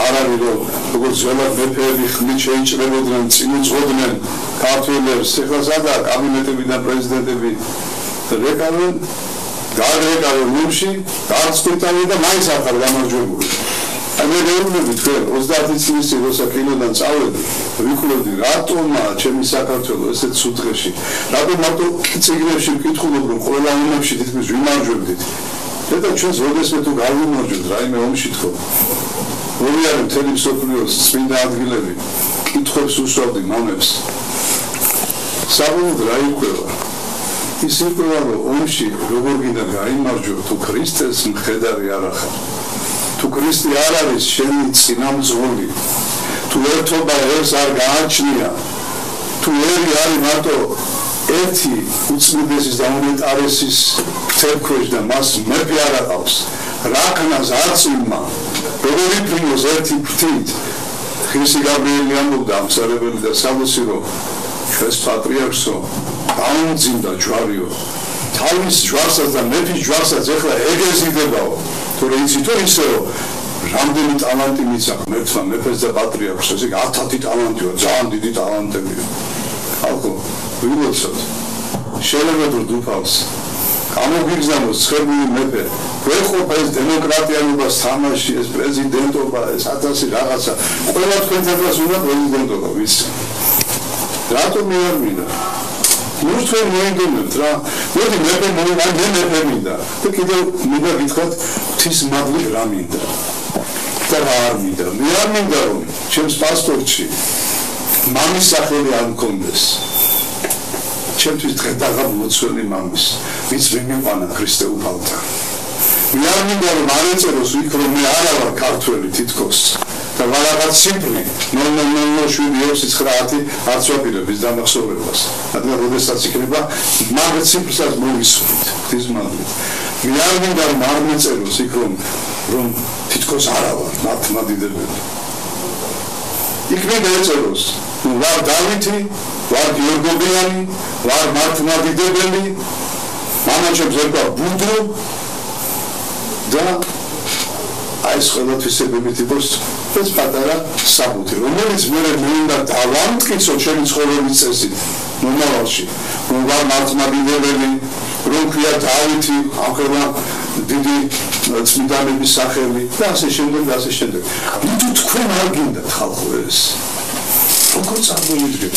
S1: არ არის რომ როგორც ზოლა მეფეები ხმლით შეიჭრებოდნენ წინ უძღოდნენ ქართველებს ეხლა სადაა კაბინეტები და პრეზიდენტები რეკავენ გააგრეკავე ნიმში, დაწყიტანი და მაინც ახალ გამარჯვებული. აი მე გეუბნები თქვენ 30 წლის წინ როცა კინოდან წავედი, ვიქულობდი რატომა ჩემი საქართველო ესეთ სუთხეში. რატომ მარტო ციგნებში ვკითხულობ რომ ყველა ომებში თითქმის ვიმარჯვებდით. და ჩვენ ზოგადად თუ გავიმარჯვებთ რაიმე ომში თქო. არის მთელი მსოფლიოს წმინდა ადგილები. კითხებს უსვამდი მამებს. საბოლოოდ რა იყვება? ის იყო რომ ომში როგორ გინდა გაიმარჯვო თუ ქრისტეს მხედარი არ ახარ თუ ქრისტე არ არის შენი წინამძღოლი თუ ერთობა ეს არ გააჩნია თუ ერი არის მარტო ერთი უცნობესის და უნეტარესის ქცევქვეშ და მას მეფე არ აყავს რაკნას არც უმა როგორი პრინოს ერთი ფრთით ხისი გაბრიელი ამბობდა ამსარებელი და სამოსირო ჩვენს პატრიარქსო დაუნძინდა ჯვარიო. თავის ჯვარსაც და მეფის ჯვარსაც ეხლა ეგეზიდებაო თუ რეიცი თუ ისე რომ რამდენი ტალანტი მიცა ღმერთმა მეფეს და პატრიარქს ესე 1000 ტალანტიო ძალიან დიდი ტალანტებია. ხალხო ვიღოცოთ შეიძლება დუფალს გამოგიგზავნოს ცხებული მეფე. ვეყოფა ეს დემოკრატიულობას თამაში ეს პრეზიდენტობა ეს ათასი რაღაცა. ყველა თქვენთანაც უნდა პრეზიდენტობა ვიცი რატომ მე არ მინდა ნუ თქვენ მოიგონებთ რა. მოდი მე მე მე მე მე მე მინდა. და კიდევ მინდა გითხრათ ღვთის მადლი რა მინდა? და რა არ მინდა? მე არ მინდა რომ ჩემს პასპორტში მამის სახელი არ მქონდეს ჩემთვის დღე დაღა მოცველი მამის ვინც ვიმეყანა ქრისტეულ პალტა მე არ მინდა რომ არ ეწეროს იქ რომ მე არა ვარ ქართველი თითქოს. და რაღაც ციფრი 000769 არც ვაპირებს დამახსოვრებას. რადგან როდესაც იქნება მაგ ციფრსაც მოვისურვით ის მაგალითად მე არ მინდა რომ არ მეწეროს იქ რომ რომ თითქოს არა ვარ მათმადიდებელი იქ მე დაეწეროს ვარ დავითი ვარ გიორგობიანი ვარ მათმადიდებელი მამაჩემს ერქვა ბუდო და აი ეს ყველაფერს ეგრეთ იყოს ეს პატარა საბუთი რომელიც მე მე უნდა დავამტკიცო ჩემი ცხოვრების წესით ნორმალში რომ ვარ მართლმადიდებელი რომ ქვია დავითი ახლა დიდი წმინდანების სახელი და ასე შემდეგ და ასე შემდეგ. თუ თქვენ არ გინდათ ხალხო ეს როგორ წარმოვიდგეთ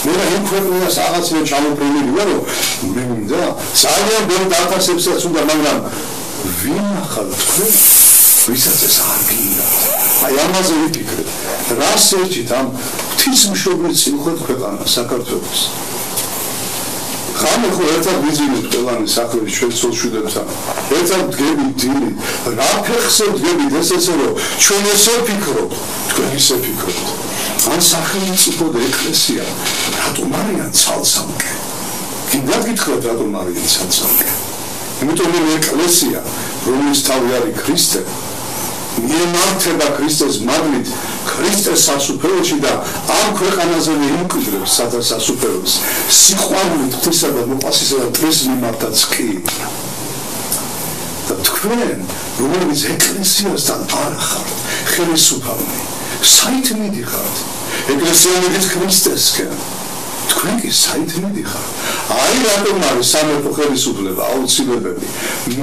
S1: მე რა იმ ქვეყნას აღაცინე ჩამოფრენილი ვარო მე მინდა ძალიან ბევრ დაფასებსაც უნდა მაგრამ ვინ ახალ თქვენ ვისაც ეს არ გინდა. აი ამაზე ვიფიქრე. რა სერჩით ამ ღვთის მშობლის სიმხოთ ქვეყანა საქართველოს? ხომ ხო ერთად ვიზინოთ ყველანი საქმე ჩვენ სულშვიდებთან ერთად დგები დინი რა ფეხზე დგები ეს ესე რომ ჩვენ ესე ვფიქრობ თქვენ ისე ვფიქრობთ ან სახელმწიფო და ეკლესია რატომ არიან ცალსამკე? კიდევ გითხრათ რატომ არიან ცალსამკე? იმიტომ რომ ეკლესია რომელიც თავი არის ქრისტე მიემართება ქრისტეს მაგნით ქრისტეს სასუფეველში და ამ ქვეყანაზე მიიმკვიდრებს სადაც სასუფეველს სიყვარულით ღვთისა და მოყვასისა და დღეს მიმართაც კი. და თქვენ რომელიც ეკლესიასთან არ ხართ ხელისუფალნი საით მიდიხართ? ეკლესია მიდიხ ქრისტესკენ თქვენ კი საით მიდიხართ? აი რატომ არის სამეფო ხელისუფლება აუცილებელი.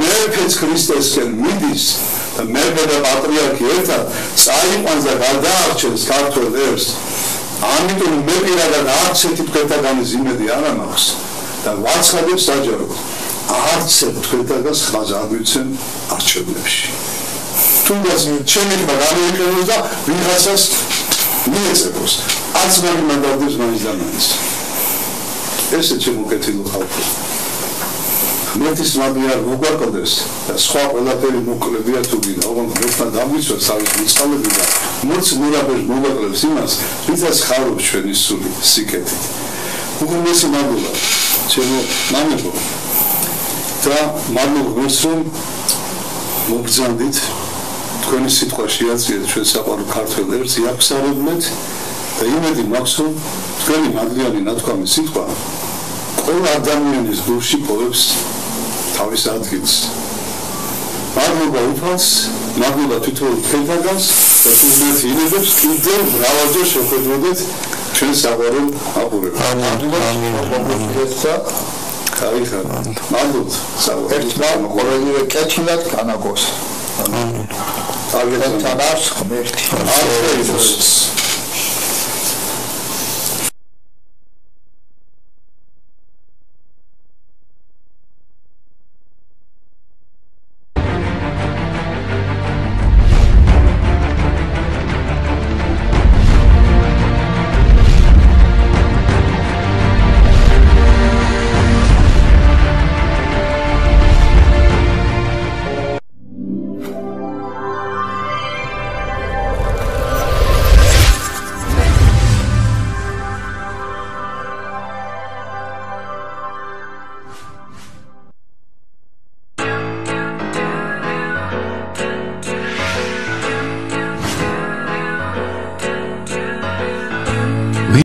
S1: მეფეც ქრისტესკენ მიდის და მეფე და პატრიარქი ერთად წაიყვანს და გადაარჩენს ქართულ ერს ამიტომ მე პირადად არც ერთი თქვენთაგან ზიმედი არ ამაქვს. და ვაცხადებ საჯაროდ არც ერთ თქვენთაგან ხმაზე აგვიცენ არჩევნებში თუნდაც ჩემი ხმა გამოიყენოს და ვიღაცას მიეწევოს არც მაგ მანდატებს მაინც და მაინც ესე შემოკეთილი ხალხი. მეტის მამი არ მოგვაყოლდეს და სხვა ყველაფერი მოკლებია თუ გინდა, ოღონდ მოხდა დამიცვა საერთოდ მიცალები და მოც მურაბეს მოგვაყლებს იმას, ვისაც ხარობს ჩვენი სული სიკეთით. უგუნესი მაგულა, ჩემო მამებო. და მადლობა რომ მოგზანდით თქვენი სიტყვა შეაწიეთ ჩვენ საყვარელ ქართველ ერთს იაფსარებთ და იმედი მაქვს რომ თქვენი მადლიანი ნათქვამი სიტყვა ყველა ადამიანის გულში პოვებს თავის ადგილს. მადლობა უფალს, მადლობა თვითონ თქვენთანაც და თუნდაც ინებებს კიდევ მრავალჯერ შეხვედროდეთ ჩვენ საყვარელ აბურებს. მადლობა. კაი ხარ. მადლობა.
S2: ერთმა ყოველივე კეთილად განაგოს. და თანაც ღმერთი.
S1: ასე ის